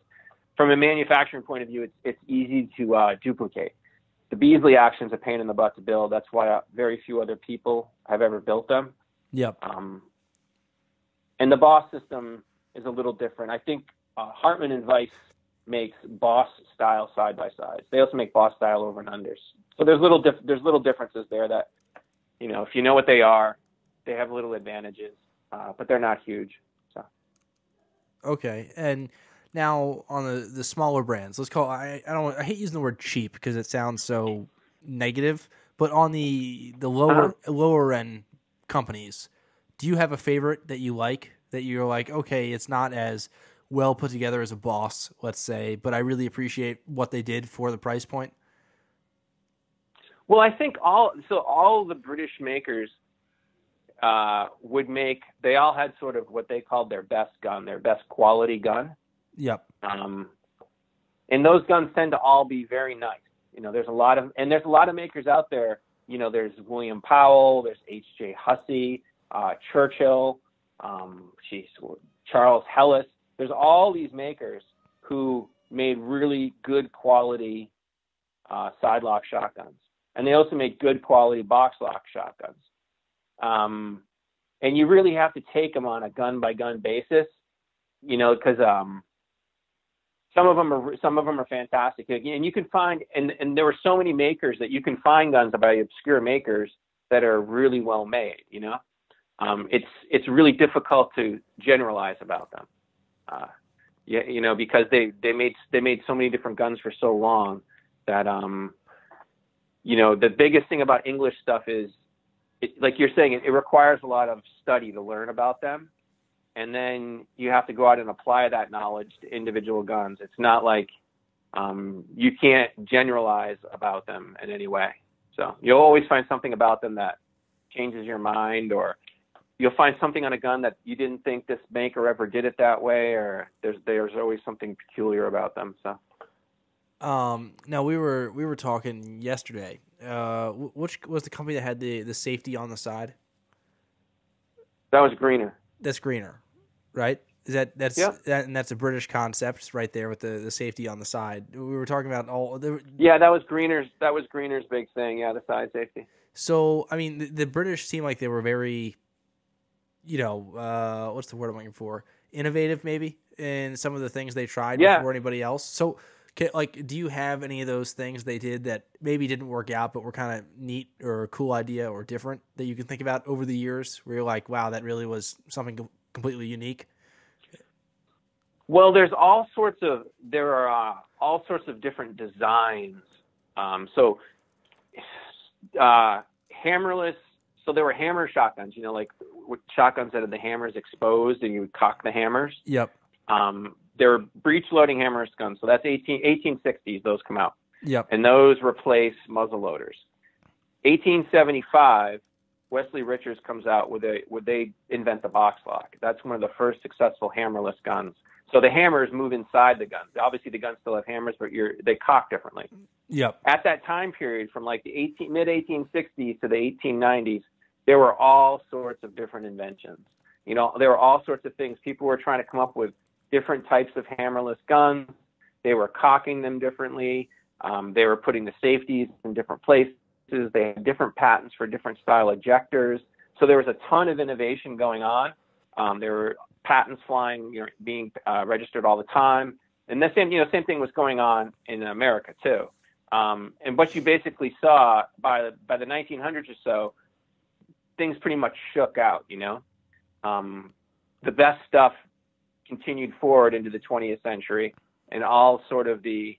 from a manufacturing point of view, it's it's easy to uh, duplicate. The Beesley action's a pain in the butt to build. That's why uh, very few other people have ever built them. Yep. Um, and the Boss system is a little different. I think uh, Hartmann and Weiss makes Boss style side by sides. They also make Boss style over and unders. So there's little dif- there's little differences there that you know if you know what they are, they have little advantages, uh, but they're not huge. So Okay, and now on the the smaller brands, let's call I I don't I hate using the word cheap because it sounds so negative, but on the the lower lower end companies, do you have a favorite that you like that you're like okay, it's not as well put together as a boss, let's say, but I really appreciate what they did for the price point? Well, I think all so all the British makers uh, would make. They all had sort of what they called their best gun, their best quality gun. Yep. Um, and those guns tend to all be very nice. You know, there's a lot of and there's a lot of makers out there. You know, there's William Powell, there's H.J. Hussey, uh, Churchill, um, geez, Charles Hellis. There's all these makers who made really good quality uh, side lock shotguns, and they also make good quality box lock shotguns. Um, and you really have to take them on a gun by gun basis, you know, because um, some of them are some of them are fantastic, and you can find and and there were so many makers that you can find guns by obscure makers that are really well made. You know, um, it's it's really difficult to generalize about them. Uh, yeah, you know, because they they made they made so many different guns for so long that um, you know, the biggest thing about English stuff is, it, like you're saying, it, it requires a lot of study to learn about them and then you have to go out and apply that knowledge to individual guns. It's not like um, you can't generalize about them in any way. So you'll always find something about them that changes your mind, or you'll find something on a gun that you didn't think this maker ever did it that way, or there's there's always something peculiar about them. So Um, now we were we were talking yesterday. Uh, which was the company that had the the safety on the side? that was Greener. That's Greener, right? Is that that's Yeah. that and that's a British concept right there with the, the safety on the side. We were talking about all there, Yeah, that was Greener's. That was Greener's big thing. Yeah, the side safety. So I mean, the, the British seem like they were very, you know, uh, what's the word I'm looking for? Innovative, maybe in some of the things they tried Yeah. before anybody else. So, ca like, do you have any of those things they did that maybe didn't work out, but were kind of neat or a cool idea or different that you can think about over the years, where you're like, wow, that really was something completely unique? Well, there's all sorts of there are uh, all sorts of different designs. Um, so uh, hammerless. So there were hammer shotguns. You know, like with shotguns that had the hammers exposed, and you would cock the hammers. Yep. Um, there were breech loading hammer guns. So that's 18, 1860s. Those come out, Yep. and those replace muzzle loaders. 1875. Westley Richards comes out with a would they invent the box lock. That's one of the first successful hammerless guns. So the hammers move inside the guns. Obviously, the guns still have hammers, but you're, they cock differently. Yep. At that time period, from like the 18, mid 1860s to the 1890s, there were all sorts of different inventions. You know, there were all sorts of things. People were trying to come up with different types of hammerless guns. They were cocking them differently. Um, they were putting the safeties in different places. They had different patents for different style ejectors. So there was a ton of innovation going on. Um, there were patents flying, you know, being uh, registered all the time. And the same, you know, same thing was going on in America too. Um, and what you basically saw by the, by the 1900s or so, things pretty much shook out. You know, um, the best stuff continued forward into the 20th century, and all sort of the,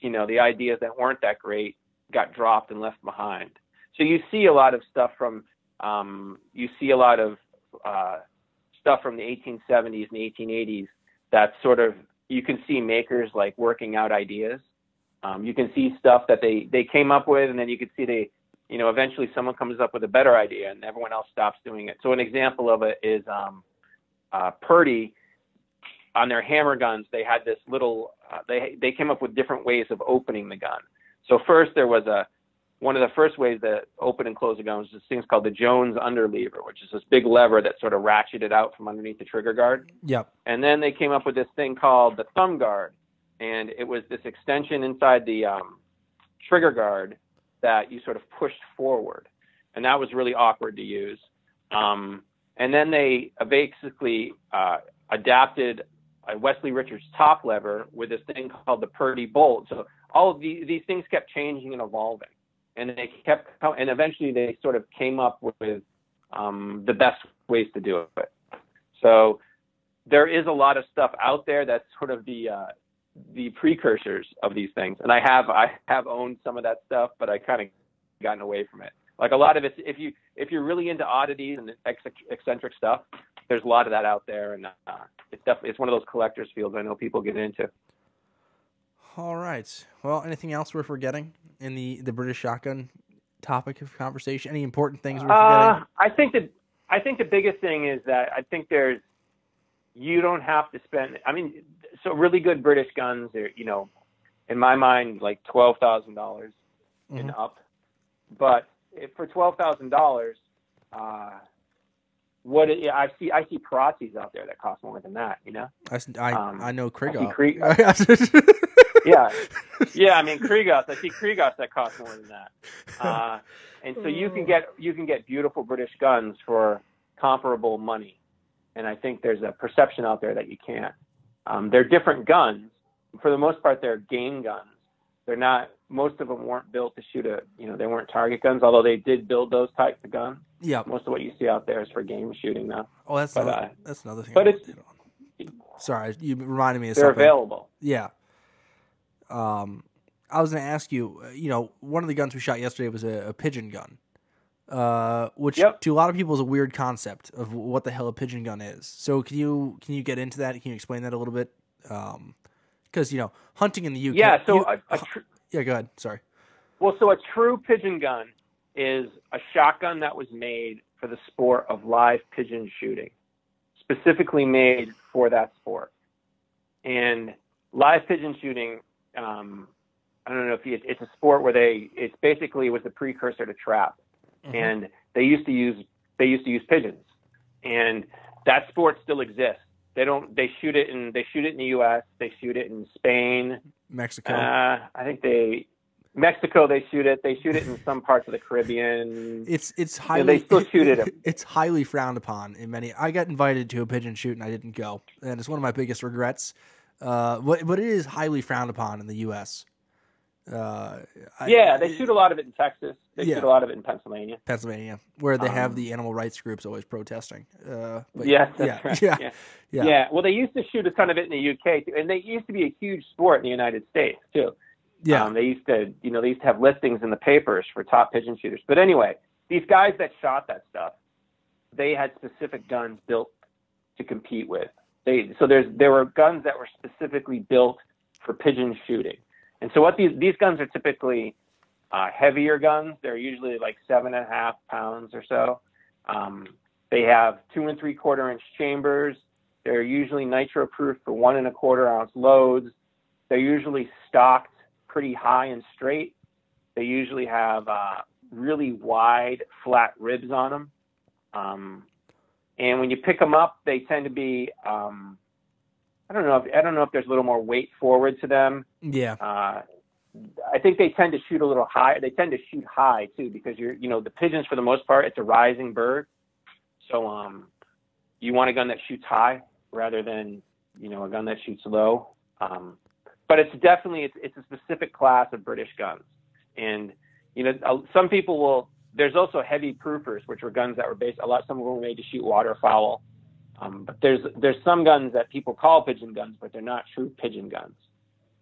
you know, the ideas that weren't that great got dropped and left behind. So you see a lot of stuff from, um, you see a lot of uh, stuff from the 1870s and 1880s that sort of you can see makers like working out ideas. Um, you can see stuff that they they came up with, and then you can see they, you know, eventually someone comes up with a better idea, and everyone else stops doing it. So an example of it is um, uh, Purdey. On their hammer guns, they had this little. Uh, they they came up with different ways of opening the gun. So first there was a one of the first ways to open and close a gun was this thing's called the Jones underlever, which is this big lever that sort of ratcheted out from underneath the trigger guard. Yep. And then they came up with this thing called the thumb guard, and it was this extension inside the um, trigger guard that you sort of pushed forward, and that was really awkward to use. Um, and then they uh, basically uh, adapted a Westley Richards top lever with this thing called the Purdey bolt. So all of these, these things kept changing and evolving, and they kept and eventually they sort of came up with um, the best ways to do it. So there is a lot of stuff out there that's sort of the uh, the precursors of these things, and I have I have owned some of that stuff, but I kind of gotten away from it. Like a lot of it, if you if you're really into oddities and eccentric stuff, there's a lot of that out there, and uh, it's definitely it's one of those collectors fields I know people get into. All right. Well, anything else we're forgetting in the the British shotgun topic of conversation? Any important things we're Uh. I think that I think the biggest thing is that I think there's you don't have to spend. I mean, so really good British guns are you know, in my mind, like twelve thousand dollars and Mhm. up. But if for twelve thousand dollars, uh, what it, I see I see Perazzis out there that cost more than that. You know. I, s- I, um, I know I see Krieg. Krieg- *laughs* Yeah, yeah. I mean Kriegos. I see Kriegos that cost more than that. Uh, and so you can get you can get beautiful British guns for comparable money, and I think there's a perception out there that you can't. Um, they're different guns. For the most part, they're game guns. They're not. Most of them weren't built to shoot a. You know, they weren't target guns. Although they did build those types of guns. Yeah. Most of what you see out there is for game shooting now. Oh, that's But, another, uh, that's another thing. but it's- wanted to hit on. Sorry, you reminded me of They're something. available. Yeah. Um, I was going to ask you. uh, You know, one of the guns we shot yesterday was a, a pigeon gun, uh, which Yep. to a lot of people is a weird concept of what the hell a pigeon gun is. So can you can you get into that? Can you explain that a little bit? Because you know, hunting in the UK. Yeah. So you- a, a tr- yeah, go ahead. Sorry. Well, so a true pigeon gun is a shotgun that was made for the sport of live pigeon shooting, specifically made for that sport. And live pigeon shooting, um, I don't know if you, it's a sport where they, it's basically was the precursor to trap, Mhm. and they used to use they used to use pigeons, and that sport still exists. They don't they shoot it in they shoot it in the U.S. They shoot it in Spain. Mexico. Uh, I think they Mexico they shoot it. They shoot it in some parts of the Caribbean. it's it's Yeah, highly they still shoot it. *laughs* It's highly frowned upon in many. I got invited to a pigeon shoot and I didn't go, and it's one of my biggest regrets. Uh, but but it is highly frowned upon in the U.S. Uh, I- Yeah, they shoot a lot of it in Texas. They Yeah. shoot a lot of it in Pennsylvania. Pennsylvania, where they have Um, the animal rights groups always protesting. Uh, but yes, that's yeah, right. *laughs* yeah, yeah. yeah, Yeah. Well, they used to shoot a ton of it in the UK, too, and they used to be a huge sport in the United States too. yeah. Um, they used to, you know, they used to have listings in the papers for top pigeon shooters. But anyway, these guys that shot that stuff, they had specific guns built to compete with. They so there's there were guns that were specifically built for pigeon shooting. And so what these these guns are typically uh, heavier guns. They're usually like seven and a half pounds or so. Um, they have two and three quarter inch chambers. They're usually nitro proof for one and a quarter ounce loads. They're usually stocked pretty high and straight. They usually have uh, really wide, flat ribs on them. Um, and when you pick them up, they tend to be um, I don't know if I don't know if there's a little more weight forward to them. yeah. Uh, I think they tend to shoot a little high. They tend to shoot high too because you're you know the pigeons for the most part it's a rising bird, so um, you want a gun that shoots high rather than you know a gun that shoots low. Um, but it's definitely it's, it's a specific class of British guns, and you know some people will. There's also heavy proofers, which were guns that were based a lot. Some of them were made to shoot waterfowl, um, but there's there's some guns that people call pigeon guns, but they're not true pigeon guns.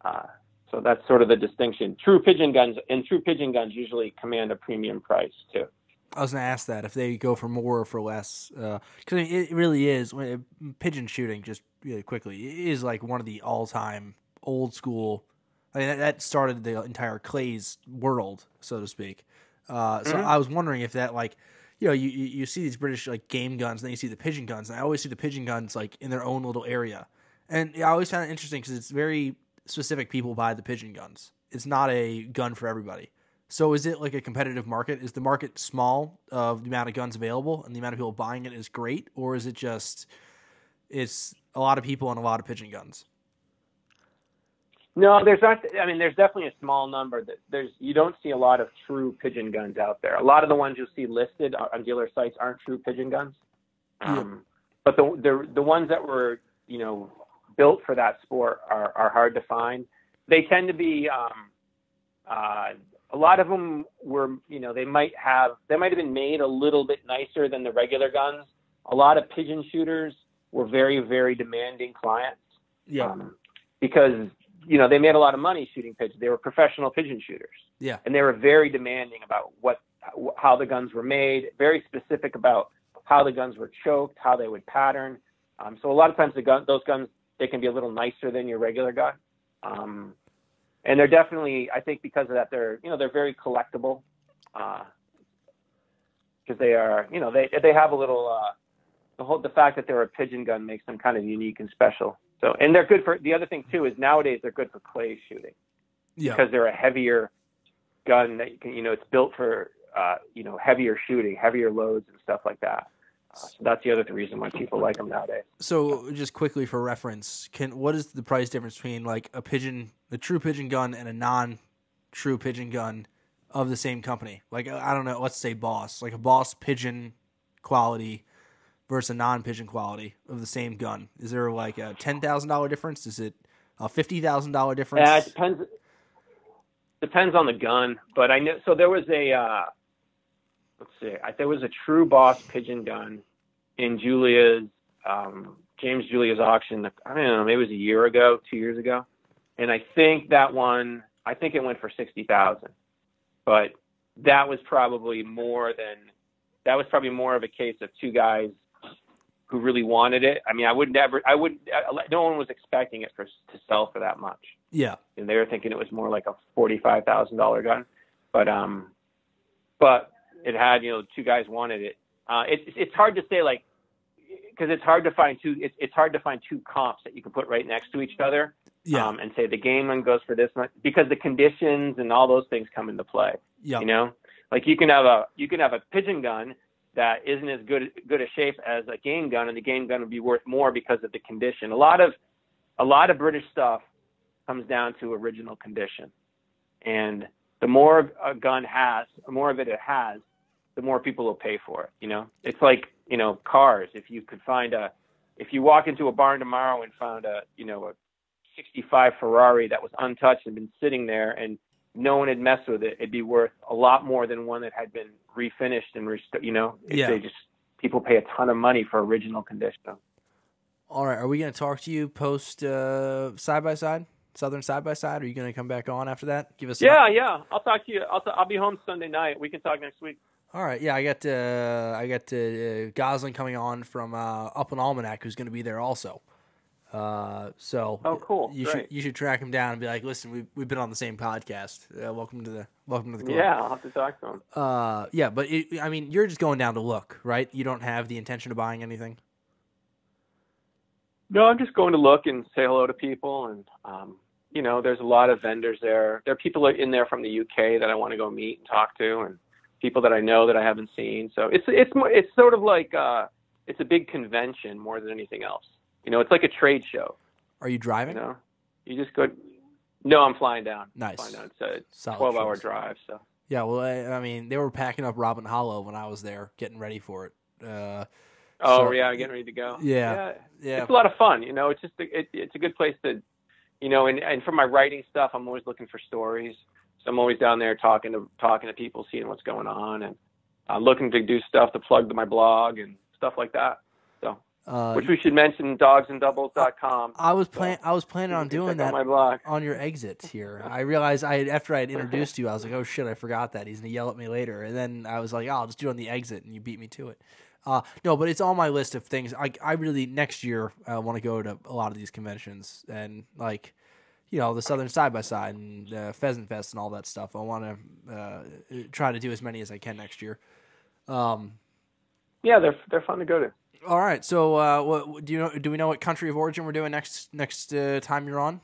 Uh, so that's sort of the distinction. True pigeon guns and true pigeon guns usually command a premium price too. I was gonna ask that if they go for more or for less, because I mean, it really is when pigeon shooting. Just really quickly, is like one of the all-time old school. I mean, that, that started the entire clays world, so to speak. Uh, so Mhm. I was wondering if that like, you know, you, you see these British like game guns, and then you see the pigeon guns, and I always see the pigeon guns like in their own little area, and I always found it interesting because it's very specific people buy the pigeon guns. It's not a gun for everybody. So is it like a competitive market? Is the market small of the amount of guns available and the amount of people buying it is great, or is it just it's a lot of people and a lot of pigeon guns? No, there's not. I mean, there's definitely a small number. That there's you don't see a lot of true pigeon guns out there. A lot of the ones you'll see listed on dealer sites aren't true pigeon guns. Um, But the, the the ones that were you know built for that sport are are hard to find. They tend to be. Um, uh, a lot of them were, you know, they might have, they might have been made a little bit nicer than the regular guns. A lot of pigeon shooters were very, very demanding clients um, because you know they made a lot of money shooting pigeons. They were professional pigeon shooters, yeah, and they were very demanding about what how the guns were made. Very specific about how the guns were choked, how they would pattern. Um, so a lot of times the gun, those guns, they can be a little nicer than your regular gun. Um, and they're definitely, I think, because of that, they're you know they're very collectible. Because they are, you know, they they have a little uh, the whole the fact that they're a pigeon gun makes them kind of unique and special. So, and they're good for the other thing too is nowadays they're good for clay shooting yeah. because they're a heavier gun that you can, you know, it's built for uh, you know heavier shooting, heavier loads and stuff like that. Uh, so that's the other reason why people like them nowadays. So just quickly for reference, can what is the price difference between like a pigeon, a true pigeon gun, and a non-true pigeon gun of the same company? Like I don't know, let's say Boss, like a Boss pigeon quality versus a non-pigeon quality of the same gun. Is there like a ten thousand dollar difference? Is it a fifty thousand dollar difference? Yeah, it depends. Depends on the gun, but I know. So there was a uh, let's see. I, there was a True Boss pigeon gun in Julia's um, James Julia's auction. I don't know, maybe it was a year ago, two years ago, and I think that one. I think it went for sixty thousand, but that was probably more than that was probably more of a case of two guys who really wanted it. I mean, I would never. I would. No one was expecting it for to sell for that much yeah, and they were thinking it was more like a forty-five thousand dollar gun, but um, but it had you know two guys wanted it. Uh, it's it's hard to say like because it's hard to find two. It's it's hard to find two comps that you can put right next to each other. Yeah. Um, and say the game one goes for this much because the conditions and all those things come into play. yeah. You know, like you can have a you can have a pigeon gun that isn't as good good a shape as a game gun, and the game gun would be worth more because of the condition. A lot of a lot of British stuff comes down to original condition, and the more a gun has, the more of it it has, the more people will pay for it. You know, it's like you know cars. If you could find a, if you walk into a barn tomorrow and found a you know a 65 Ferrari that was untouched and been sitting there and no one had messed with it, it'd be worth a lot more than one that had been refinished and restored. you know, Yeah. they just people pay a ton of money for original condition. All right. Are we going to talk to you post uh, side by side, Southern side by side? Are you going to come back on after that? Give us. an Yeah, yeah. I'll talk to you. I'll, t- I'll be home Sunday night. We can talk next week. All right, yeah, I got uh, I got uh, Gosling coming on from uh, Upland Almanac, who's going to be there also. Uh, so Oh, cool. You Great. should you should track him down and be like, listen, we've we've been on the same podcast. Uh, welcome to the welcome to the club. Yeah, I'll have to talk to him. Uh, yeah, but it, I mean, you're just going down to look, right? You don't have the intention of buying anything. No, I'm just going to look and say hello to people, and um, you know, there's a lot of vendors there. There are people in there from the UK that I want to go meet and talk to, and people that I know that I haven't seen. So it's it's more it's sort of like uh, it's a big convention more than anything else. You know, it's like a trade show. Are you You driving? know, you just go. No, I'm flying down. Nice. Flying down. It's a Solid 12 hour drive. So Yeah, well, I, I mean, they were packing up Robin Hollow when I was there, getting ready for it. Uh, oh So- yeah, getting ready to go. Yeah. yeah, it's a lot of fun. You know, it's just a, it, it's a good place to, you know, and and for my writing stuff, I'm always looking for stories. So I'm always down there talking to talking to people, seeing what's going on, and uh, looking to do stuff to plug to my blog and stuff like that. So, uh, which we should mention, dogsanddoubles.com. I was plan I was planning on doing that my blog. on your exit here. I realized I after I had introduced you, I was like, "Oh shit, I forgot that." He's gonna yell at me later, and then I was like, oh, "I'll just do it on the exit," and you beat me to it. Uh, no, but it's on my list of things. I I really next year I want to go to a lot of these conventions and like, you know, the Southern Side by Side and uh, Pheasant Fest and all that stuff. I want to uh, try to do as many as I can next year. Um, Yeah, they're they're fun to go to. All right, so uh, what do you know? Do we know what country of origin we're doing next next uh, time you're on?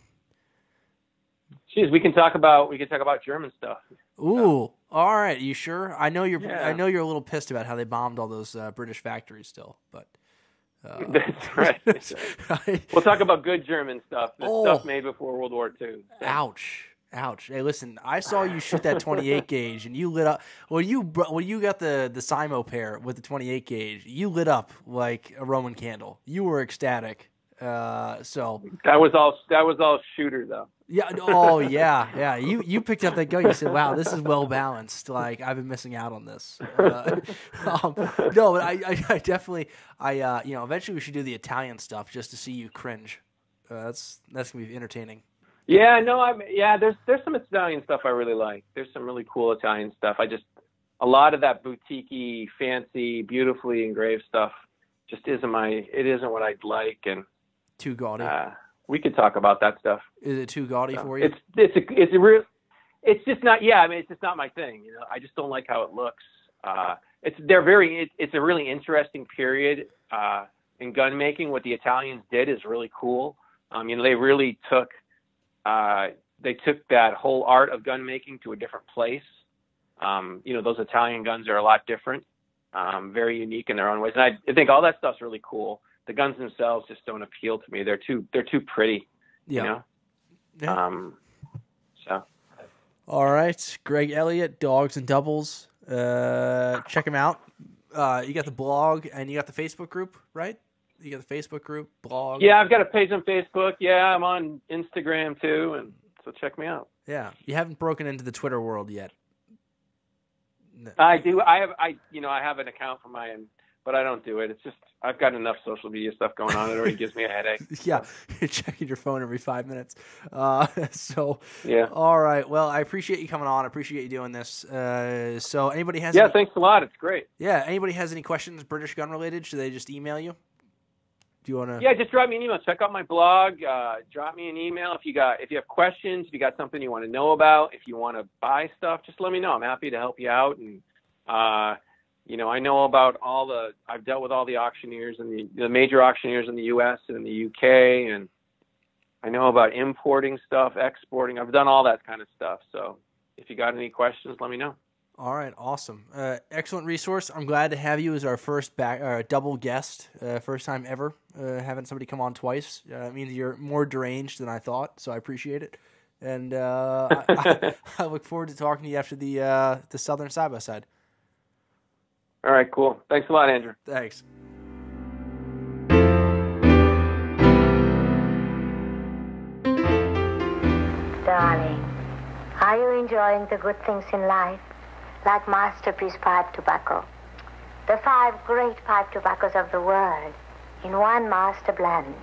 Jeez, we can talk about we can talk about German stuff. Ooh, all right. You sure? I know you're. Yeah. I know you're a little pissed about how they bombed all those uh, British factories still, but. Uh, *laughs* That's right. That's *laughs* right. We'll talk about good German stuff. The Oh. stuff made before World War II. So- Ouch! Ouch! Hey, listen. I saw you shoot that *laughs* 28 gauge, and you lit up. When you br- when you got the the Simo pair with the 28 gauge, you lit up like a Roman candle. You were ecstatic. Uh, so That was all. That was all shooter though. yeah. Oh *laughs* yeah, yeah. You you picked up that gun. You said, "Wow, this is well balanced." Like I've been missing out on this. Uh, *laughs* um, no, but I, I, I definitely I uh, you know eventually we should do the Italian stuff just to see you cringe. Uh, that's that's gonna be entertaining. Yeah, no, I'm. Yeah, there's there's some Italian stuff I really like. There's some really cool Italian stuff. I just a lot of that boutiquey, fancy, beautifully engraved stuff just isn't my. It isn't what I'd like, and Too gaudy. uh, we could talk about that stuff. Is it too gaudy So, for you? It's it's a it's a real. It's just not. Yeah, I mean, it's just not my thing. You know, I just don't like how it looks. Uh, it's they're very. It, it's a really interesting period uh, in gun making. What the Italians did is really cool. Um, you know, they really took uh, they took that whole art of gun making to a different place. Um, you know, those Italian guns are a lot different, um, very unique in their own ways, and I, I think all that stuff's really cool. The guns themselves just don't appeal to me. They're too they're too pretty. yeah. You know. Yeah. Um, so All right, Gregg Elliot, Dogs and Doubles. Uh, check him out. Uh, you got the blog and you got the Facebook group, right? You got the Facebook group, blog. yeah, I've got a page on Facebook. Yeah, I'm on Instagram too, and so check me out. Yeah. You haven't broken into the Twitter world yet. No. I do. I have. I you know I have an account for mine, but I don't do it. It's just I've got enough social media stuff going on. It already gives me a headache. *laughs* yeah, you're checking your phone every five minutes. Uh, *laughs* so, Yeah. all right. Well, I appreciate you coming on. I appreciate you doing this. Uh, so, anybody has Yeah. any, Thanks a lot. It's great. yeah, anybody has any questions, British gun related? Should they just email you? Do you want to? Yeah, just drop me an email. Check out my blog. Uh, drop me an email if you got if you have questions, if you got something you want to know about, if you want to buy stuff, just let me know. I'm happy to help you out. And uh, you know, I know about all the. I've dealt with all the auctioneers and the, the major auctioneers in the U.S. and in the U.K. and I know about importing stuff, exporting. I've done all that kind of stuff. So if you got any questions, let me know. All right, awesome, uh, excellent resource. I'm glad to have you as our first back uh, double guest, uh, first time ever uh, having somebody come on twice. Uh, it means you're more deranged than I thought, so I appreciate it. And uh, I, *laughs* I, I, look forward to talking to you after the the Southern side by side. All right, cool. Thanks a lot, Andrew. Thanks. Darling, are you enjoying the good things in life? Like Masterpiece Pipe Tobacco. The five great pipe tobaccos of the world in one master blend.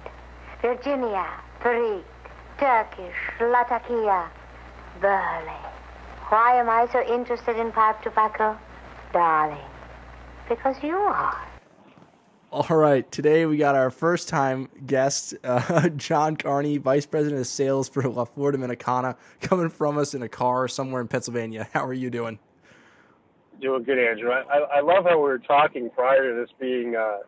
Virginia, Perique, Turkish, Latakia, Burley. Why am I so interested in pipe tobacco? Darling, because you are. All right, today we got our first time guest, uh, *laughs* John Carney, Vice President of Sales for La Flor Dominicana, coming from us in a car somewhere in Pennsylvania. How are you doing? Doing good, Andrew. I, I love how we were talking prior to this being uh,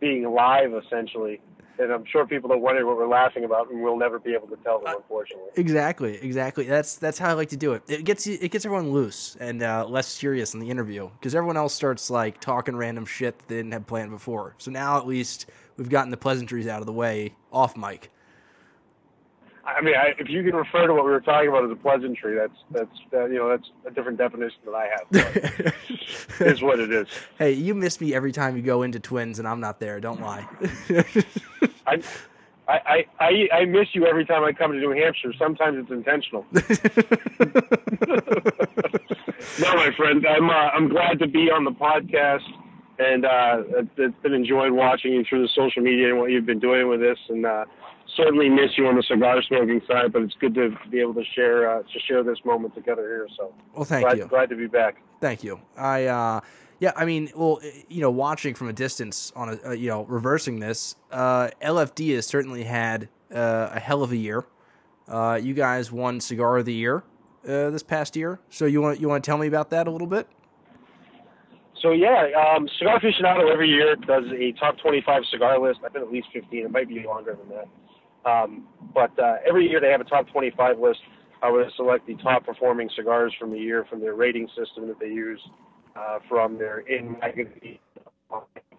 being live, essentially and I'm sure people are wondering what we're laughing about, and we'll never be able to tell them, unfortunately. Exactly, exactly. That's that's how I like to do it. It gets it gets everyone loose and uh, less serious in the interview because everyone else starts like talking random shit that they didn't have planned before. So now at least we've gotten the pleasantries out of the way off mic. I mean, I, if you can refer to what we were talking about as a pleasantry, that's that's uh, you know that's a different definition than I have. *laughs* is what it is. Hey, you miss me every time you go into Twins, and I'm not there. Don't lie. *laughs* I, I, I I miss you every time I come to New Hampshire. Sometimes it's intentional. *laughs* no, my friend, I'm uh, I'm glad to be on the podcast, and uh, it's been enjoyed watching you through the social media and what you've been doing with this, and. Uh, certainly miss you on the cigar smoking side, but it's good to be able to share uh, to share this moment together here. So, well, thank glad, you. Glad to be back. Thank you. I, uh, yeah, I mean, well, you know, watching from a distance on a, uh, you know, reversing this, uh, LFD has certainly had uh, a hell of a year. Uh, you guys won Cigar of the Year this past year, so you want you want to tell me about that a little bit? So yeah, um, Cigar Aficionado every year does a top 25 cigar list. I think at least 15. It might be longer than that. Um, but uh, every year they have a top 25 list. I would select the top performing cigars from the year from their rating system that they use, uh, from their in magazine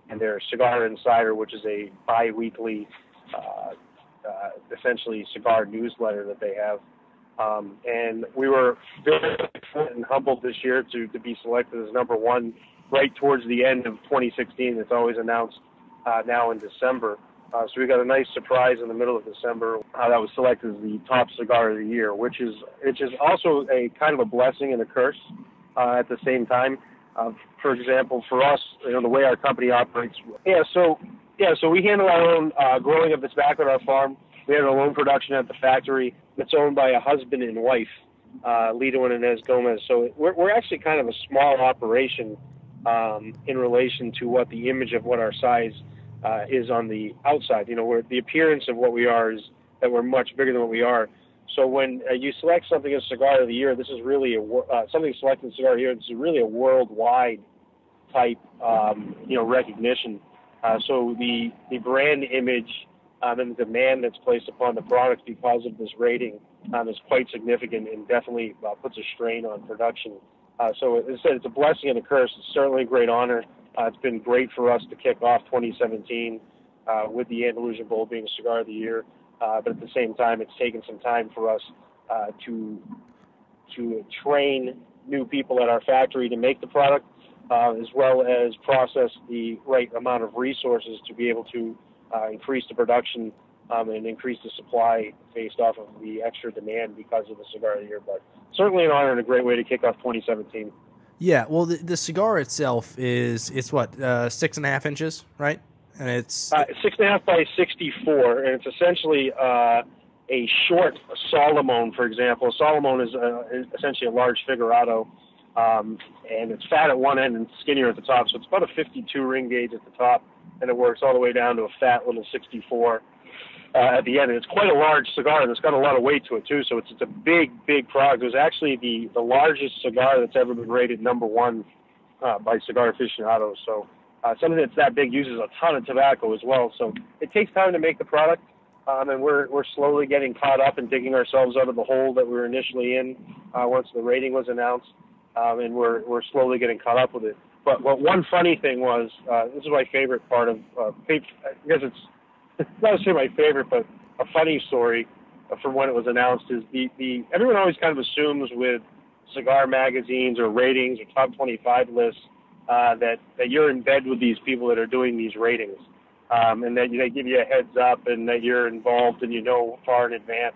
and their Cigar Insider, which is a bi-weekly, uh, uh, essentially cigar newsletter that they have. Um, and we were very and humbled this year to, to be selected as number one right towards the end of 2016. It's always announced uh, now in December. Uh, so we got a nice surprise in the middle of December uh, that was selected as the top cigar of the year, which is which is also a kind of a blessing and a curse uh, at the same time. Uh, for example, for us, you know, the way our company operates. Yeah, so yeah, so we handle our own uh, growing of the tobacco at our farm. We have our own production at the factory that's owned by a husband and wife, uh, Litto and Inez Gomez. So we're, we're actually kind of a small operation um, in relation to what the image of what our size uh, is on the outside. You know, where the appearance of what we are is that we're much bigger than what we are. So when uh, you select something as cigar of the year, this is really a uh, something selected cigar of the year. This is really a worldwide type, um, you know, recognition. Uh, so the the brand image um, and the demand that's placed upon the product because of this rating um, is quite significant and definitely uh, puts a strain on production. Uh, so as I said, it's a blessing and a curse. It's certainly a great honor. Uh, it's been great for us to kick off 2017 uh, with the Andalusian Bull being Cigar of the Year. Uh, but at the same time, it's taken some time for us uh, to to train new people at our factory to make the product, uh, as well as process the right amount of resources to be able to increase the production um, and increase the supply based off of the extra demand because of the Cigar of the Year. But certainly an honor and a great way to kick off 2017. Yeah, well, the, the cigar itself is it's what uh, six and a half inches, right? And it's uh, six and a half by sixty-four, and it's essentially uh, a short salomon, for example. Salomon is, uh, is essentially a large figurado, um, and it's fat at one end and skinnier at the top. So it's about a fifty-two ring gauge at the top, and it works all the way down to a fat little sixty-four uh, at the end. And it's quite a large cigar, and it's got a lot of weight to it too. So it's it's a big, big product. It was actually the the largest cigar that's ever been rated number one uh, by Cigar Aficionado. So uh, something that's that big uses a ton of tobacco as well. So it takes time to make the product, um, and we're we're slowly getting caught up and digging ourselves out of the hole that we were initially in uh, once the rating was announced, um, and we're we're slowly getting caught up with it. But what one funny thing was, uh, this is my favorite part of, uh, I guess it's not say my favorite, but a funny story from when it was announced is the, the everyone always kind of assumes with cigar magazines or ratings or top 25 lists uh, that that you're in bed with these people that are doing these ratings, um, and that they give you a heads up and that you're involved and you know far in advance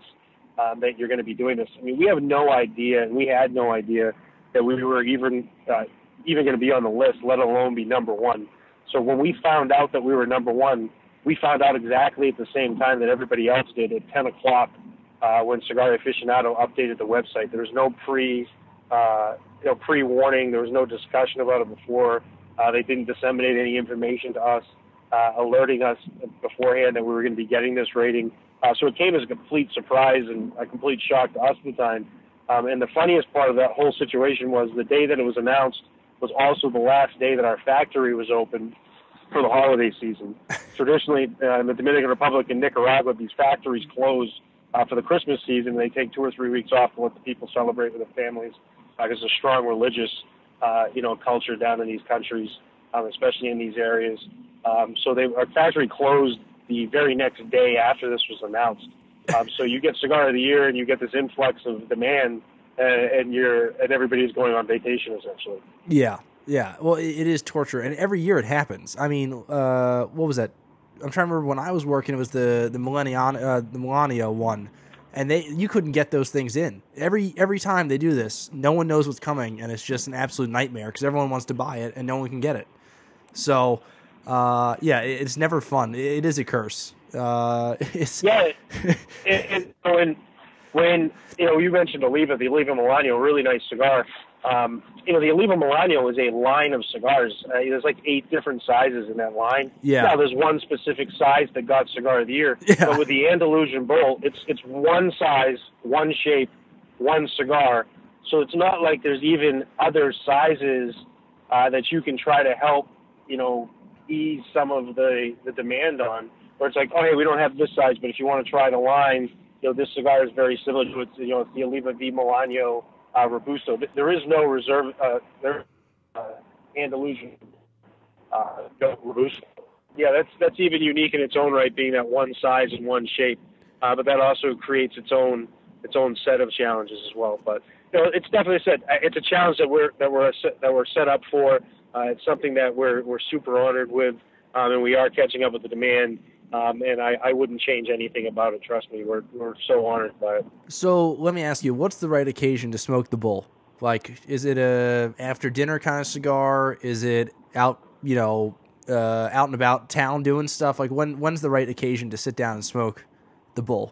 um, that you're going to be doing this. I mean, we have no idea, and we had no idea that we were even uh, even going to be on the list, let alone be number one. So when we found out that we were number one, we found out exactly at the same time that everybody else did at 10 o'clock uh, when Cigar Aficionado updated the website. There was no pre, uh, you know, pre-warning. There was no discussion about it before. Uh, they didn't disseminate any information to us, uh, alerting us beforehand that we were going to be getting this rating. Uh, so it came as a complete surprise and a complete shock to us at the time. Um, and the funniest part of that whole situation was the day that it was announced was also the last day that our factory was open for the holiday season. Traditionally, uh, in the Dominican Republic and Nicaragua, these factories close uh, for the Christmas season. They take two or three weeks off to let the people celebrate with their families. Uh, there's a strong religious, uh, you know, culture down in these countries, um, especially in these areas. Um, so they, our factory closed the very next day after this was announced. Um, so you get cigar of the year, and you get this influx of demand, uh, and you're and everybody's going on vacation essentially. Yeah, yeah. Well, it, is torture, and every year it happens. I mean, uh, what was that? I'm trying to remember when I was working. It was the the millennia uh, the millennia one, and they you couldn't get those things in every every time they do this. No one knows what's coming, and it's just an absolute nightmare because everyone wants to buy it and no one can get it. So, uh, yeah, it, it's never fun. It, it is a curse. Uh, *laughs* it's yeah. it, when when you know you mentioned Oliva, the Oliva Melanio, really nice cigar. Um, you know, the Oliva Melanio is a line of cigars. Uh, there's like eight different sizes in that line. Yeah. Now, there's one specific size that got Cigar of the Year. Yeah. But with the Andalusian Bull, it's it's one size, one shape, one cigar. So it's not like there's even other sizes uh, that you can try to help, you know, ease some of the the demand on. Where it's like, oh, hey, we don't have this size, but if you want to try the line, you know, this cigar is very similar to it. You know, it's the Oliva V Melanio uh, Robusto. There is no reserve. Uh, there, uh, Andalusian uh, Robusto. Yeah, that's that's even unique in its own right, being that one size and one shape. Uh, but that also creates its own its own set of challenges as well. But you know, it's definitely said it's a challenge that we're that we're that we're set up for. Uh, it's something that we're we're super honored with, um, and we are catching up with the demand. Um, and I, I wouldn't change anything about it. Trust me, we're we're so honored by it. So let me ask you, what's the right occasion to smoke the bull? Like, is it a after dinner kind of cigar? Is it out, you know, uh, out and about town doing stuff? Like, when when's the right occasion to sit down and smoke the bull?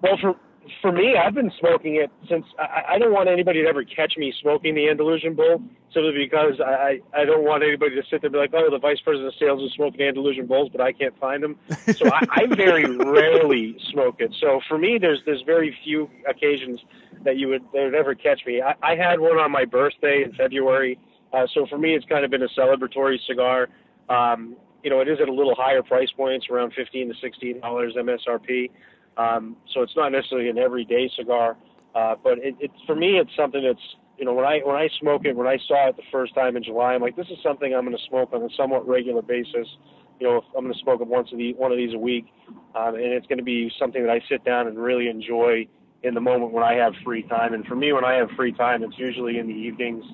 Well, for for me, I've been smoking it since I, I don't want anybody to ever catch me smoking the Andalusian Bull, simply because I, I don't want anybody to sit there and be like, oh, the vice president of sales is smoking Andalusian Bulls, but I can't find them. So I, I very *laughs* rarely smoke it. So for me, there's there's very few occasions that you would that would ever catch me. I, I had one on my birthday in February, uh, so for me, it's kind of been a celebratory cigar. Um, you know, it is at a little higher price points, around fifteen to sixteen dollars MSRP. Um, so it's not necessarily an everyday cigar, uh, but it, it's for me, it's something that's you know when I when I smoke it, when I saw it the first time in July, I'm like, this is something I'm going to smoke on a somewhat regular basis. You know, I'm going to smoke it once a the, one of these a week, um, and it's going to be something that I sit down and really enjoy in the moment when I have free time. And for me, when I have free time, it's usually in the evenings.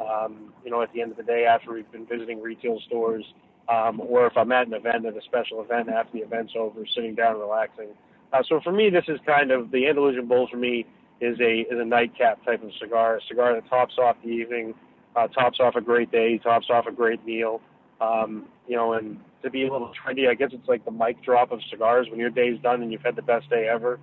Um, you know, at the end of the day after we've been visiting retail stores, um, or if I'm at an event, at a special event after the event's over, sitting down relaxing. Uh, so for me, this is kind of the Andalusian Bull For me, is a is a nightcap type of cigar, a cigar that tops off the evening, uh, tops off a great day, tops off a great meal. Um, you know, and to be a little trendy, I guess it's like the mic drop of cigars. When your day's done and you've had the best day ever,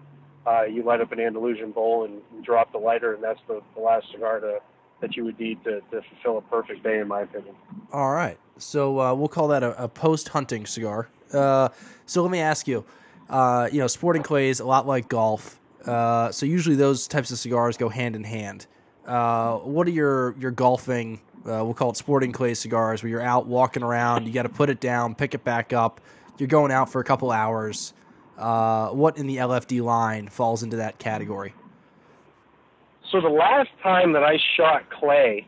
uh, you light up an Andalusian Bull and you drop the lighter, and that's the, the last cigar to that you would need to, to fulfill a perfect day, in my opinion. All right, so uh, we'll call that a, a post hunting cigar. Uh, so let me ask you uh, you know, sporting clays a lot like golf. Uh, so usually those types of cigars go hand in hand. Uh, what are your your golfing Uh, we'll call it sporting clay cigars, where you're out walking around, you got to put it down, pick it back up. You're going out for a couple hours. Uh, what in the LFD line falls into that category? So the last time that I shot clay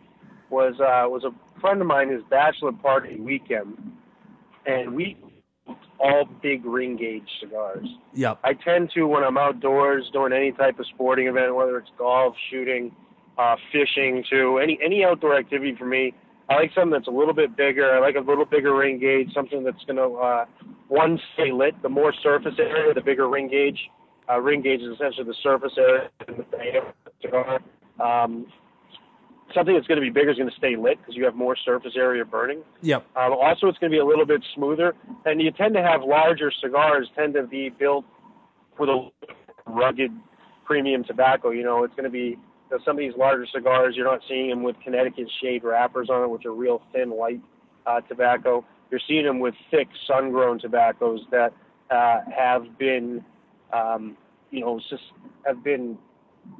was uh, was a friend of mine his bachelor party weekend, and we all big ring gauge cigars. Yep. I tend to when I'm outdoors doing any type of sporting event, whether it's golf, shooting, uh, fishing, too, any any outdoor activity for me. I like something that's a little bit bigger. I like a little bigger ring gauge, something that's going to uh, one stay lit. The more surface area, the bigger ring gauge. Uh, ring gauge is essentially the surface area of the cigar. Um, something that's going to be bigger is going to stay lit because you have more surface area burning. Yep. Um, also, it's going to be a little bit smoother, and you tend to have larger cigars tend to be built with a rugged premium tobacco. You know, it's going to be you know, some of these larger cigars. You're not seeing them with Connecticut shade wrappers on it, which are real thin, light uh, tobacco. You're seeing them with thick, sun-grown tobaccos that uh, have been, um, you know, just have been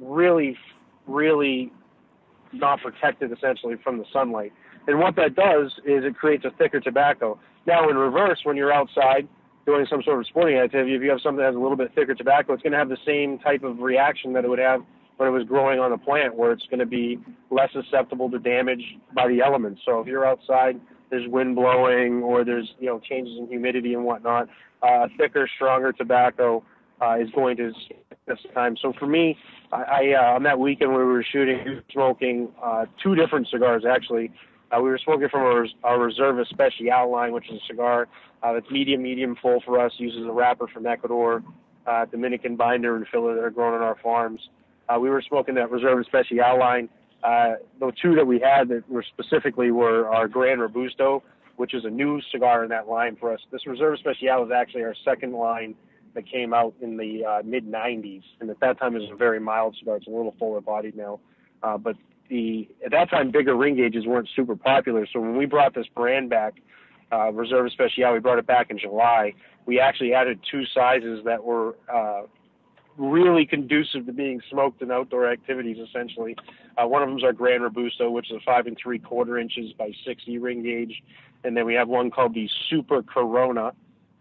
really, really not protected essentially from the sunlight. And what that does is it creates a thicker tobacco. Now, in reverse, when you're outside doing some sort of sporting activity, if you have something that has a little bit thicker tobacco, it's going to have the same type of reaction that it would have when it was growing on a plant, where it's going to be less susceptible to damage by the elements. So if you're outside, there's wind blowing or there's you know changes in humidity and whatnot, uh, thicker, stronger tobacco uh, is going to this time. So for me, I, I uh, on that weekend we were shooting, we were smoking uh, two different cigars actually. Uh, we were smoking from our, our Reserva Especial line, which is a cigar uh, that's medium, medium full for us. Uses a wrapper from Ecuador, uh, Dominican binder and filler that are grown on our farms. Uh, we were smoking that Reserva Especial line. Uh, the two that we had that were specifically were our Gran Robusto, which is a new cigar in that line for us. This Reserva Especial is actually our second line that came out in the uh, mid 90s, and at that time it was a very mild cigar. It's a little fuller bodied now, uh, but the at that time bigger ring gauges weren't super popular. So when we brought this brand back, uh, Reserva Especial, we brought it back in July. We actually added two sizes that were uh, really conducive to being smoked in outdoor activities. Essentially, uh, one of them is our Gran Robusto, which is a five and three quarter inches by 60 ring gauge, and then we have one called the Super Corona,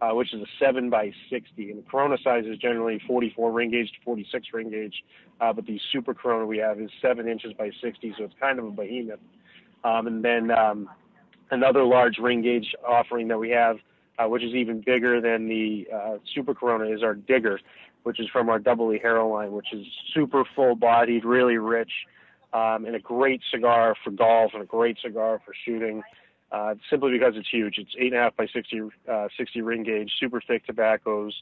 uh, which is a 7 by 60. And the Corona size is generally 44 ring gauge to 46 ring gauge, uh, but the Super Corona we have is 7 inches by 60, so it's kind of a behemoth. Um, and then um, another large ring gauge offering that we have, uh, which is even bigger than the uh, Super Corona, is our Digger, which is from our Double Ligero line, which is super full bodied, really rich, um, and a great cigar for golf and a great cigar for shooting uh, simply because it's huge. It's eight and a half by 60, uh, 60 ring gauge, super thick tobaccos.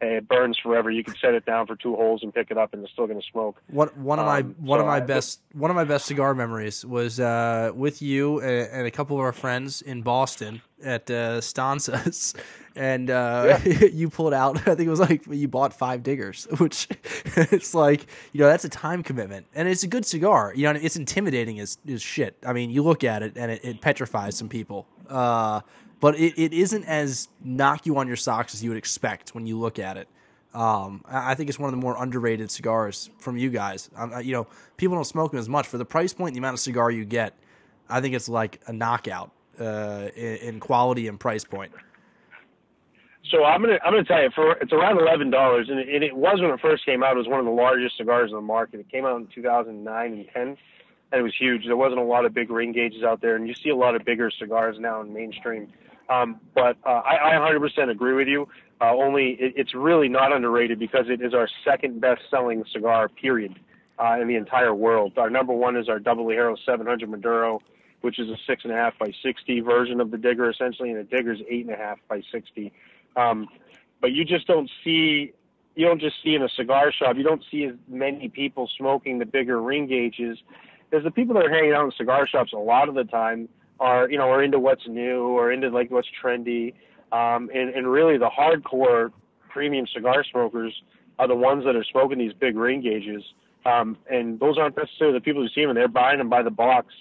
It burns forever. You can set it down for two holes and pick it up, and it's still going to smoke. One one of my Um, one of my I- best one of my best cigar memories was uh, with you and, and a couple of our friends in Boston at uh, Stanzas, *laughs* and uh, *laughs* you pulled out. *laughs* I think it was like you bought five diggers, which it's like you know that's a time commitment, and it's a good cigar. You know, it's intimidating as, as shit. I mean, you look at it and it, it petrifies some people. Uh, but it, it isn't as knock you on your socks as you would expect when you look at it. Um, I think it's one of the more underrated cigars from you guys. Um, uh, you know, people don't smoke them as much for the price point, and the amount of cigar you get. I think it's like a knockout uh, in, in quality and price point. So I'm gonna I'm gonna tell you for it's around eleven dollars, and, it- and it was when it first came out. It was one of the largest cigars in the market. It came out in 2009 and 10, and it was huge. There wasn't a lot of big ring gauges out there, and you see a lot of bigger cigars now in mainstream. Um, but uh, I, I 100% agree with you. Uh, only it, it's really not underrated because it is our second best-selling cigar, period, uh, in the entire world. Our number one is our Double Ligero 700 Maduro, which is a six and a half by 60 version of the Digger, essentially, and the Digger's eight and a half by 60. Um, but you just don't see you don't just see in a cigar shop you don't see as many people smoking the bigger ring gauges because the people that are hanging out in cigar shops a lot of the time are you know are into what's new or into like what's trendy um, and, and really the hardcore premium cigar smokers are the ones that are smoking these big ring gauges um, and those aren't necessarily the people who see them they're buying them by the box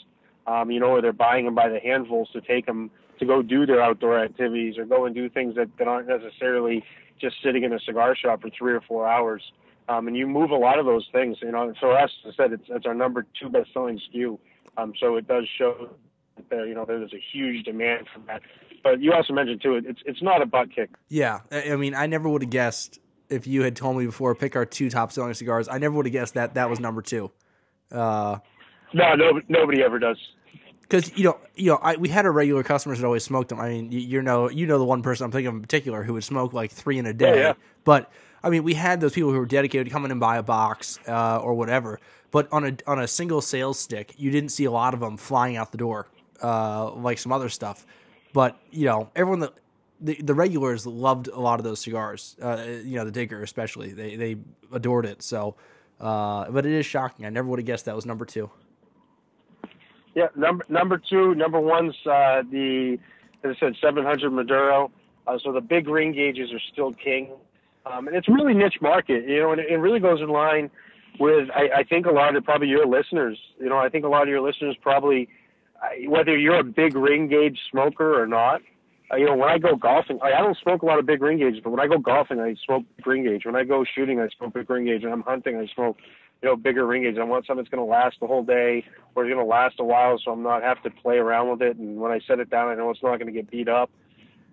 um, you know or they're buying them by the handfuls to take them to go do their outdoor activities or go and do things that, that aren't necessarily just sitting in a cigar shop for three or four hours. Um, and you move a lot of those things. You know, for us, as I said, it's, it's our number two best-selling SKU. Um, so it does show there. You know, there's a huge demand for that. But you also mentioned too, it's it's not a butt kick. Yeah, I mean, I never would have guessed if you had told me before pick our two top selling cigars. I never would have guessed that that was number two. Uh, No, no, nobody ever does. because you know, you know, I, we had our regular customers that always smoked them. I mean, you, you know, you know the one person I'm thinking of in particular who would smoke like three in a day. yeah. But I mean, we had those people who were dedicated to come in and buy a box uh, or whatever. But on a on a single sales stick, you didn't see a lot of them flying out the door uh, like some other stuff. But you know, everyone that the, the regulars loved a lot of those cigars. Uh, you know, the Digger especially. They they adored it. So, uh, but it is shocking. I never would have guessed that was number two. Yeah, number number two, number one's uh, the as I said, 700 Maduro. Uh, so the big ring gauges are still king, um, and it's really niche market, you know, and it, it really goes in line with I, I think a lot of probably your listeners. You know, I think a lot of your listeners probably, whether you're a big ring gauge smoker or not. Uh, you know, when I go golfing, I, I don't smoke a lot of big ring gauges, but when I go golfing, I smoke ring gauge. When I go shooting, I smoke big ring gauge. When I'm hunting, I smoke, you know, bigger ring gauge. I want something that's going to last the whole day or it's going to last a while, so I'm not have to play around with it. And when I set it down, I know it's not going to get beat up.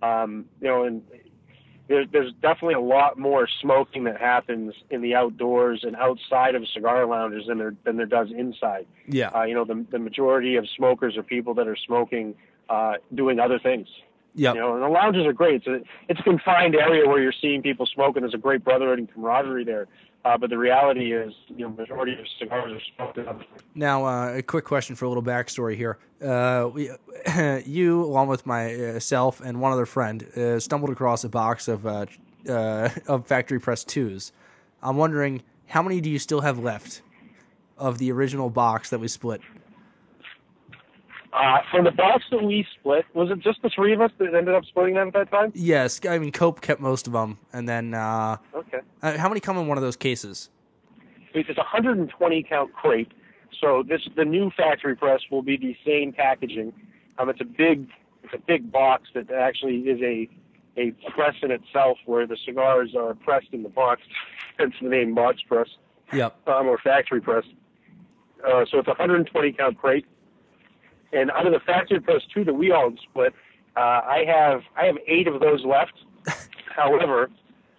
Um, you know, and there's there's definitely a lot more smoking that happens in the outdoors and outside of cigar lounges than there than there does inside. Yeah. Uh, you know, the the majority of smokers are people that are smoking, uh, doing other things. Yeah, You know, and the lounges are great. It's a, it's a confined area where you're seeing people smoking. There's a great brotherhood and camaraderie there. Uh, but the reality is, you know, majority of cigars are smoked other Now, uh, a quick question for a little backstory here. Uh, we, *laughs* you, along with myself and one other friend, uh, stumbled across a box of uh, uh, *laughs* of factory press twos. I'm wondering how many do you still have left of the original box that we split? Uh, from the box that we split, was it just the three of us that ended up splitting them at that time? Yes, I mean Cope kept most of them, and then uh, Okay. uh, how many come in one of those cases? It's a 120 count crate. So this the new factory press will be the same packaging. Um, it's a big it's a big box that actually is a a press in itself where the cigars are pressed in the box. *laughs* Hence the name box press Yep. um, or factory press. Uh, so it's a 120 count crate. And out of the factory press two that we all split, uh, I have I have eight of those left. *laughs* However,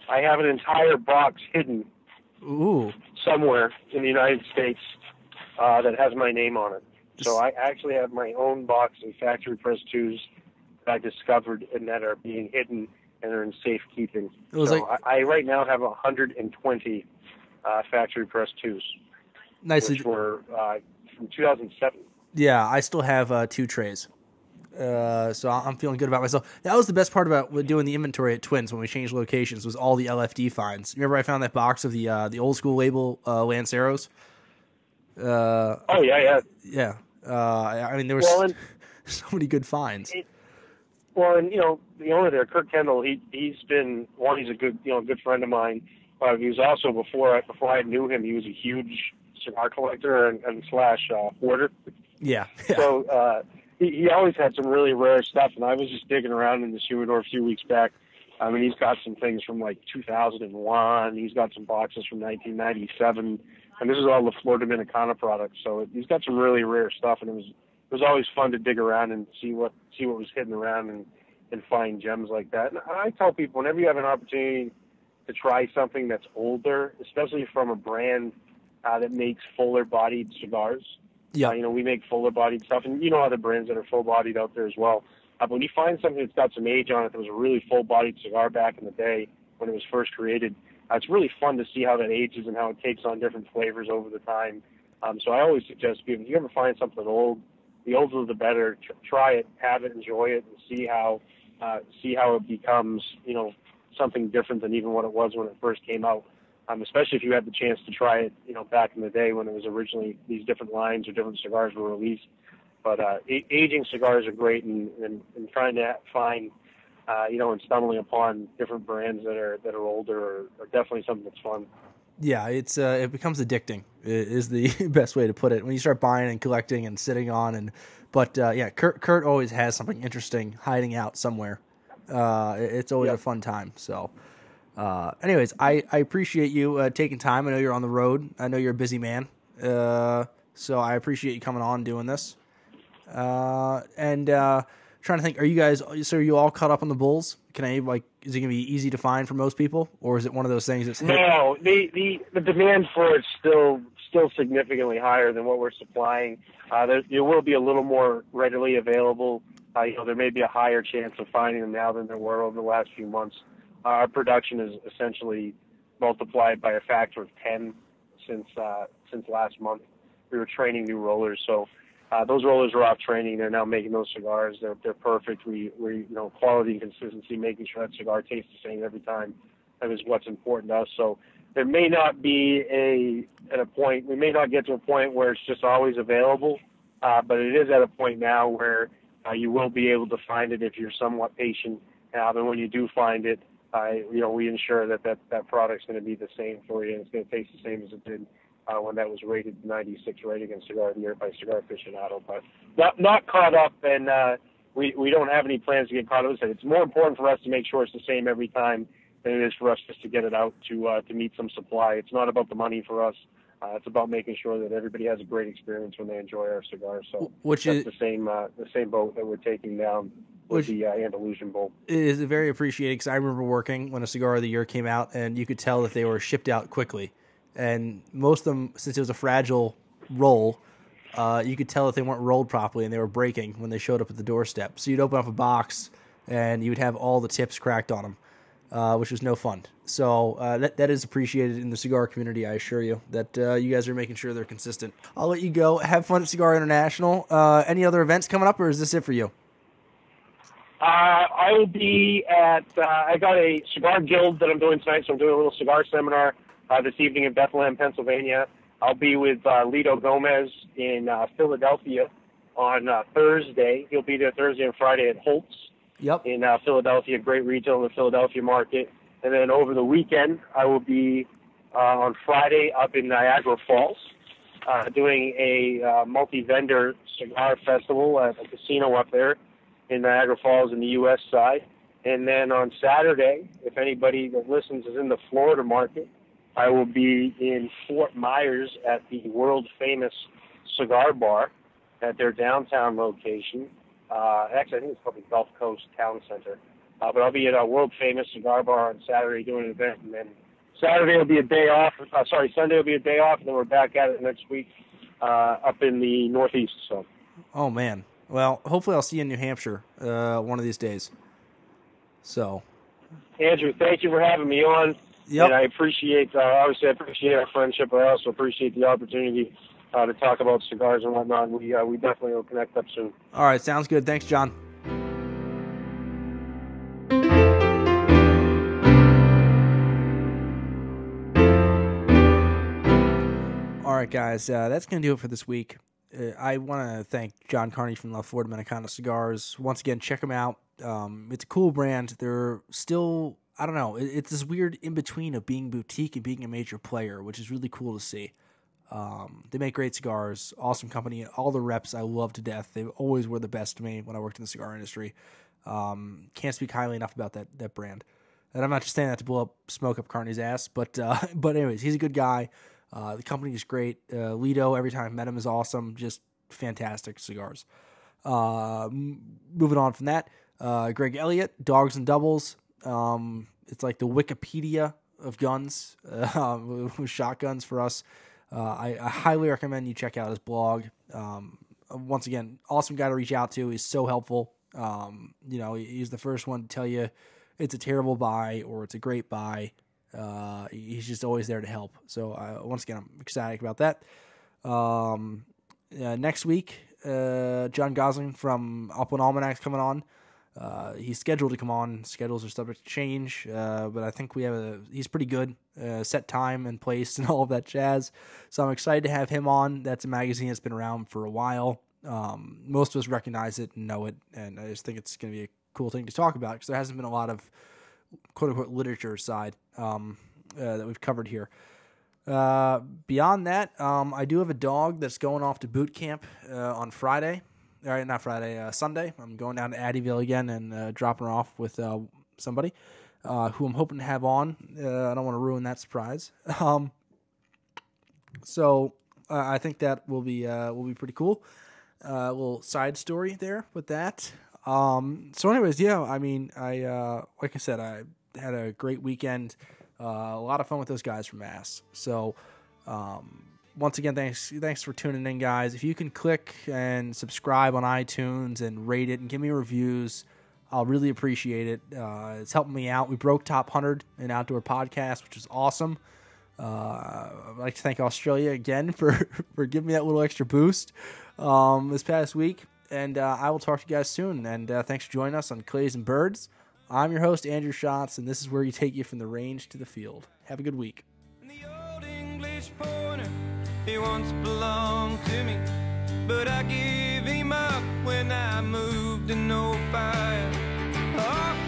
I have an entire box hidden Ooh. somewhere in the United States uh, that has my name on it. So I actually have my own box of factory press twos that I discovered and that are being hidden and are in safekeeping. It was so like- I, I right now have 120 uh, factory press twos, Nicely. which were uh, from 2007. Yeah, I still have uh, two trays. Uh, so I'm feeling good about myself. That was the best part about doing the inventory at Twins when we changed locations was all the LFD finds. Remember, I found that box of the uh, the old school label uh, Lanceros. Uh, Oh yeah, yeah. yeah. Uh, I mean, there was Well, and *laughs* so many good finds. Well, and you know, the owner there, Kirk Kendall, he he's been one. He's a good, you know, good friend of mine. But he was also before I before I knew him, he was a huge cigar collector and, and slash uh, hoarder. Yeah. *laughs* So uh, he he always had some really rare stuff. And I was just digging around in this humidor a few weeks back. I mean, he's got some things from like 2001. He's got some boxes from 1997, and this is all the Flor Dominicana products. So he's got some really rare stuff, and it was it was always fun to dig around and see what see what was hidden around and and find gems like that. And I tell people whenever you have an opportunity to try something that's older, especially from a brand uh, that makes fuller bodied cigars. Yeah. Uh, you know, we make fuller bodied stuff, and you know other brands that are full bodied out there as well. Uh, but when you find something that's got some age on it that was a really full bodied cigar back in the day when it was first created, uh, it's really fun to see how that ages and how it takes on different flavors over the time. Um, so I always suggest people, if you ever find something old, the older the better. Tr- try it, have it, enjoy it, and see how uh, see how it becomes, you know, something different than even what it was when it first came out. Um, especially if you had the chance to try it, you know, back in the day when it was originally these different lines or different cigars were released. But uh, a- aging cigars are great, and, and, and trying to find, uh, you know, and stumbling upon different brands that are that are older are, are definitely something that's fun. Yeah, it's uh, it becomes addicting. Is the *laughs* best way to put it when you start buying and collecting and sitting on and. But uh, yeah, Kurt Kurt always has something interesting hiding out somewhere. Uh, it's always Yep. a fun time. So, uh, anyways, I I appreciate you uh, taking time. I know you're on the road. I know you're a busy man. Uh, so I appreciate you coming on doing this. Uh, and uh, trying to think, are you guys? So are you all caught up on the Bulls? Can I like? Is it gonna be easy to find for most people, or is it one of those things that's hit- No, the, the the demand for it's still still significantly higher than what we're supplying. Uh, there, there will be a little more readily available. You know, there may be a higher chance of finding them now than there were over the last few months. Our production is essentially multiplied by a factor of 10 since uh, since last month. We were training new rollers, so uh, those rollers are off training. They're now making those cigars. They're they're perfect. We we you know quality and consistency, making sure that cigar tastes the same every time. That is what's important to us. So there may not be a at a point. We may not get to a point where it's just always available, uh, but it is at a point now where uh, you will be able to find it if you're somewhat patient. Uh, and when you do find it, uh, you know we ensure that that that product's going to be the same for you, and it's going to taste the same as it did uh, when that was rated 96 rating in Cigar of the Year by Cigar Aficionado. But not not caught up, and uh, we we don't have any plans to get caught up. with it. It's more important for us to make sure it's the same every time than it is for us just to get it out to uh, to meet some supply. It's not about the money for us. Uh, it's about making sure that everybody has a great experience when they enjoy our cigars. So Which that's is- the same uh, the same boat that we're taking down Which- the uh, Andalusian Bull. it is very appreciated because I remember working when a cigar of the year came out, and you could tell that they were shipped out quickly. And most of them, since it was a fragile roll, uh, you could tell that they weren't rolled properly and they were breaking when they showed up at the doorstep. So you'd open up a box and you would have all the tips cracked on them, uh, which was no fun. So uh, that that is appreciated in the cigar community. I assure you that uh, you guys are making sure they're consistent. I'll let you go. Have fun at Cigar International. Uh, any other events coming up, or is this it for you? Uh, I will be at. Uh, I got a cigar guild that I'm doing tonight, so I'm doing a little cigar seminar uh, this evening in Bethlehem, Pennsylvania. I'll be with uh, Litto Gomez in uh, Philadelphia on uh, Thursday. He'll be there Thursday and Friday at Holt's Yep. in uh, Philadelphia, great retail in the Philadelphia market. And then over the weekend, I will be uh, on Friday up in Niagara Falls uh, doing a uh, multi-vendor cigar festival at a casino up there in Niagara Falls in the U.S. side. And then on Saturday, if anybody that listens is in the Florida market, I will be in Fort Myers at the world famous cigar bar at their downtown location. Uh, actually, I think it's called the Gulf Coast Town Center. Uh, but I'll be at a world famous cigar bar on Saturday doing an event, and then Saturday will be a day off. Uh, sorry, Sunday will be a day off, and then we're back at it next week uh, up in the Northeast. So. Oh man. Well, hopefully I'll see you in New Hampshire uh, one of these days. So, Andrew, thank you for having me on. Yep. And I appreciate, uh, obviously, I appreciate our friendship, but I also appreciate the opportunity uh, to talk about cigars and whatnot. We uh, we definitely will connect up soon. all right, sounds good. Thanks, John. All right, guys, uh, that's going to do it for this week. Uh, I want to thank John Carney from La Flor Dominicana Cigars. Once again, check them out. Um, it's a cool brand. They're still, I don't know, it, it's this weird in between of being boutique and being a major player, which is really cool to see. Um, they make great cigars, awesome company. All the reps I love to death. They always were the best to me when I worked in the cigar industry. Um, can't speak highly enough about that that brand. And I'm not just saying that to blow up smoke up Carney's ass, but uh, *laughs* but anyways, he's a good guy. Uh, the company is great. Uh, Litto, every time I've met him, is awesome. Just fantastic cigars. Uh, moving on from that, uh, Gregg Elliot, Dogs and Doubles. Um, it's like the Wikipedia of guns, uh, *laughs* with shotguns for us. Uh, I, I highly recommend you check out his blog. Um, once again, awesome guy to reach out to. He's so helpful. Um, you know, he's the first one to tell you it's a terrible buy or it's a great buy. Uh, he's just always there to help. So uh, once again, I'm excited about that. Um, uh, next week, uh, John Gosling from Upland Almanac's coming on. Uh, he's scheduled to come on. Schedules are subject to change, uh, but I think we have a. He's pretty good. Set time and place *laughs* and all of that jazz. So I'm excited to have him on. That's a magazine that's been around for a while. Um, most of us recognize it and know it, and I just think it's going to be a cool thing to talk about because there hasn't been a lot of quote unquote literature side um, uh, that we've covered here. Uh, beyond that, um, I do have a dog that's going off to boot camp uh, on Friday. All right, not Friday, uh, Sunday. I'm going down to Addieville again and uh, dropping her off with uh, somebody uh, who I'm hoping to have on. I don't want to ruin that surprise. *laughs* Um, so I think that will be will be pretty cool. uh, little side story there with that. Um, so, anyways, yeah, I mean, I uh, like I said, I had a great weekend. Uh, a lot of fun with those guys from Mass. So, um, once again, thanks thanks for tuning in, guys. If you can click and subscribe on iTunes and rate it and give me reviews, I'll really appreciate it. Uh, it's helping me out. We broke top hundred in outdoor podcast, which is awesome. Uh, I'd like to thank Australia again *laughs* for for giving me that little extra boost um, this past week. And uh, I will talk to you guys soon. And uh, thanks for joining us on Clays and Birds. I'm your host, Andrew Schatz, and this is where you take you from the range to the field. Have a good week. He once belonged to me, but I gave him up when I moved to no fire. Off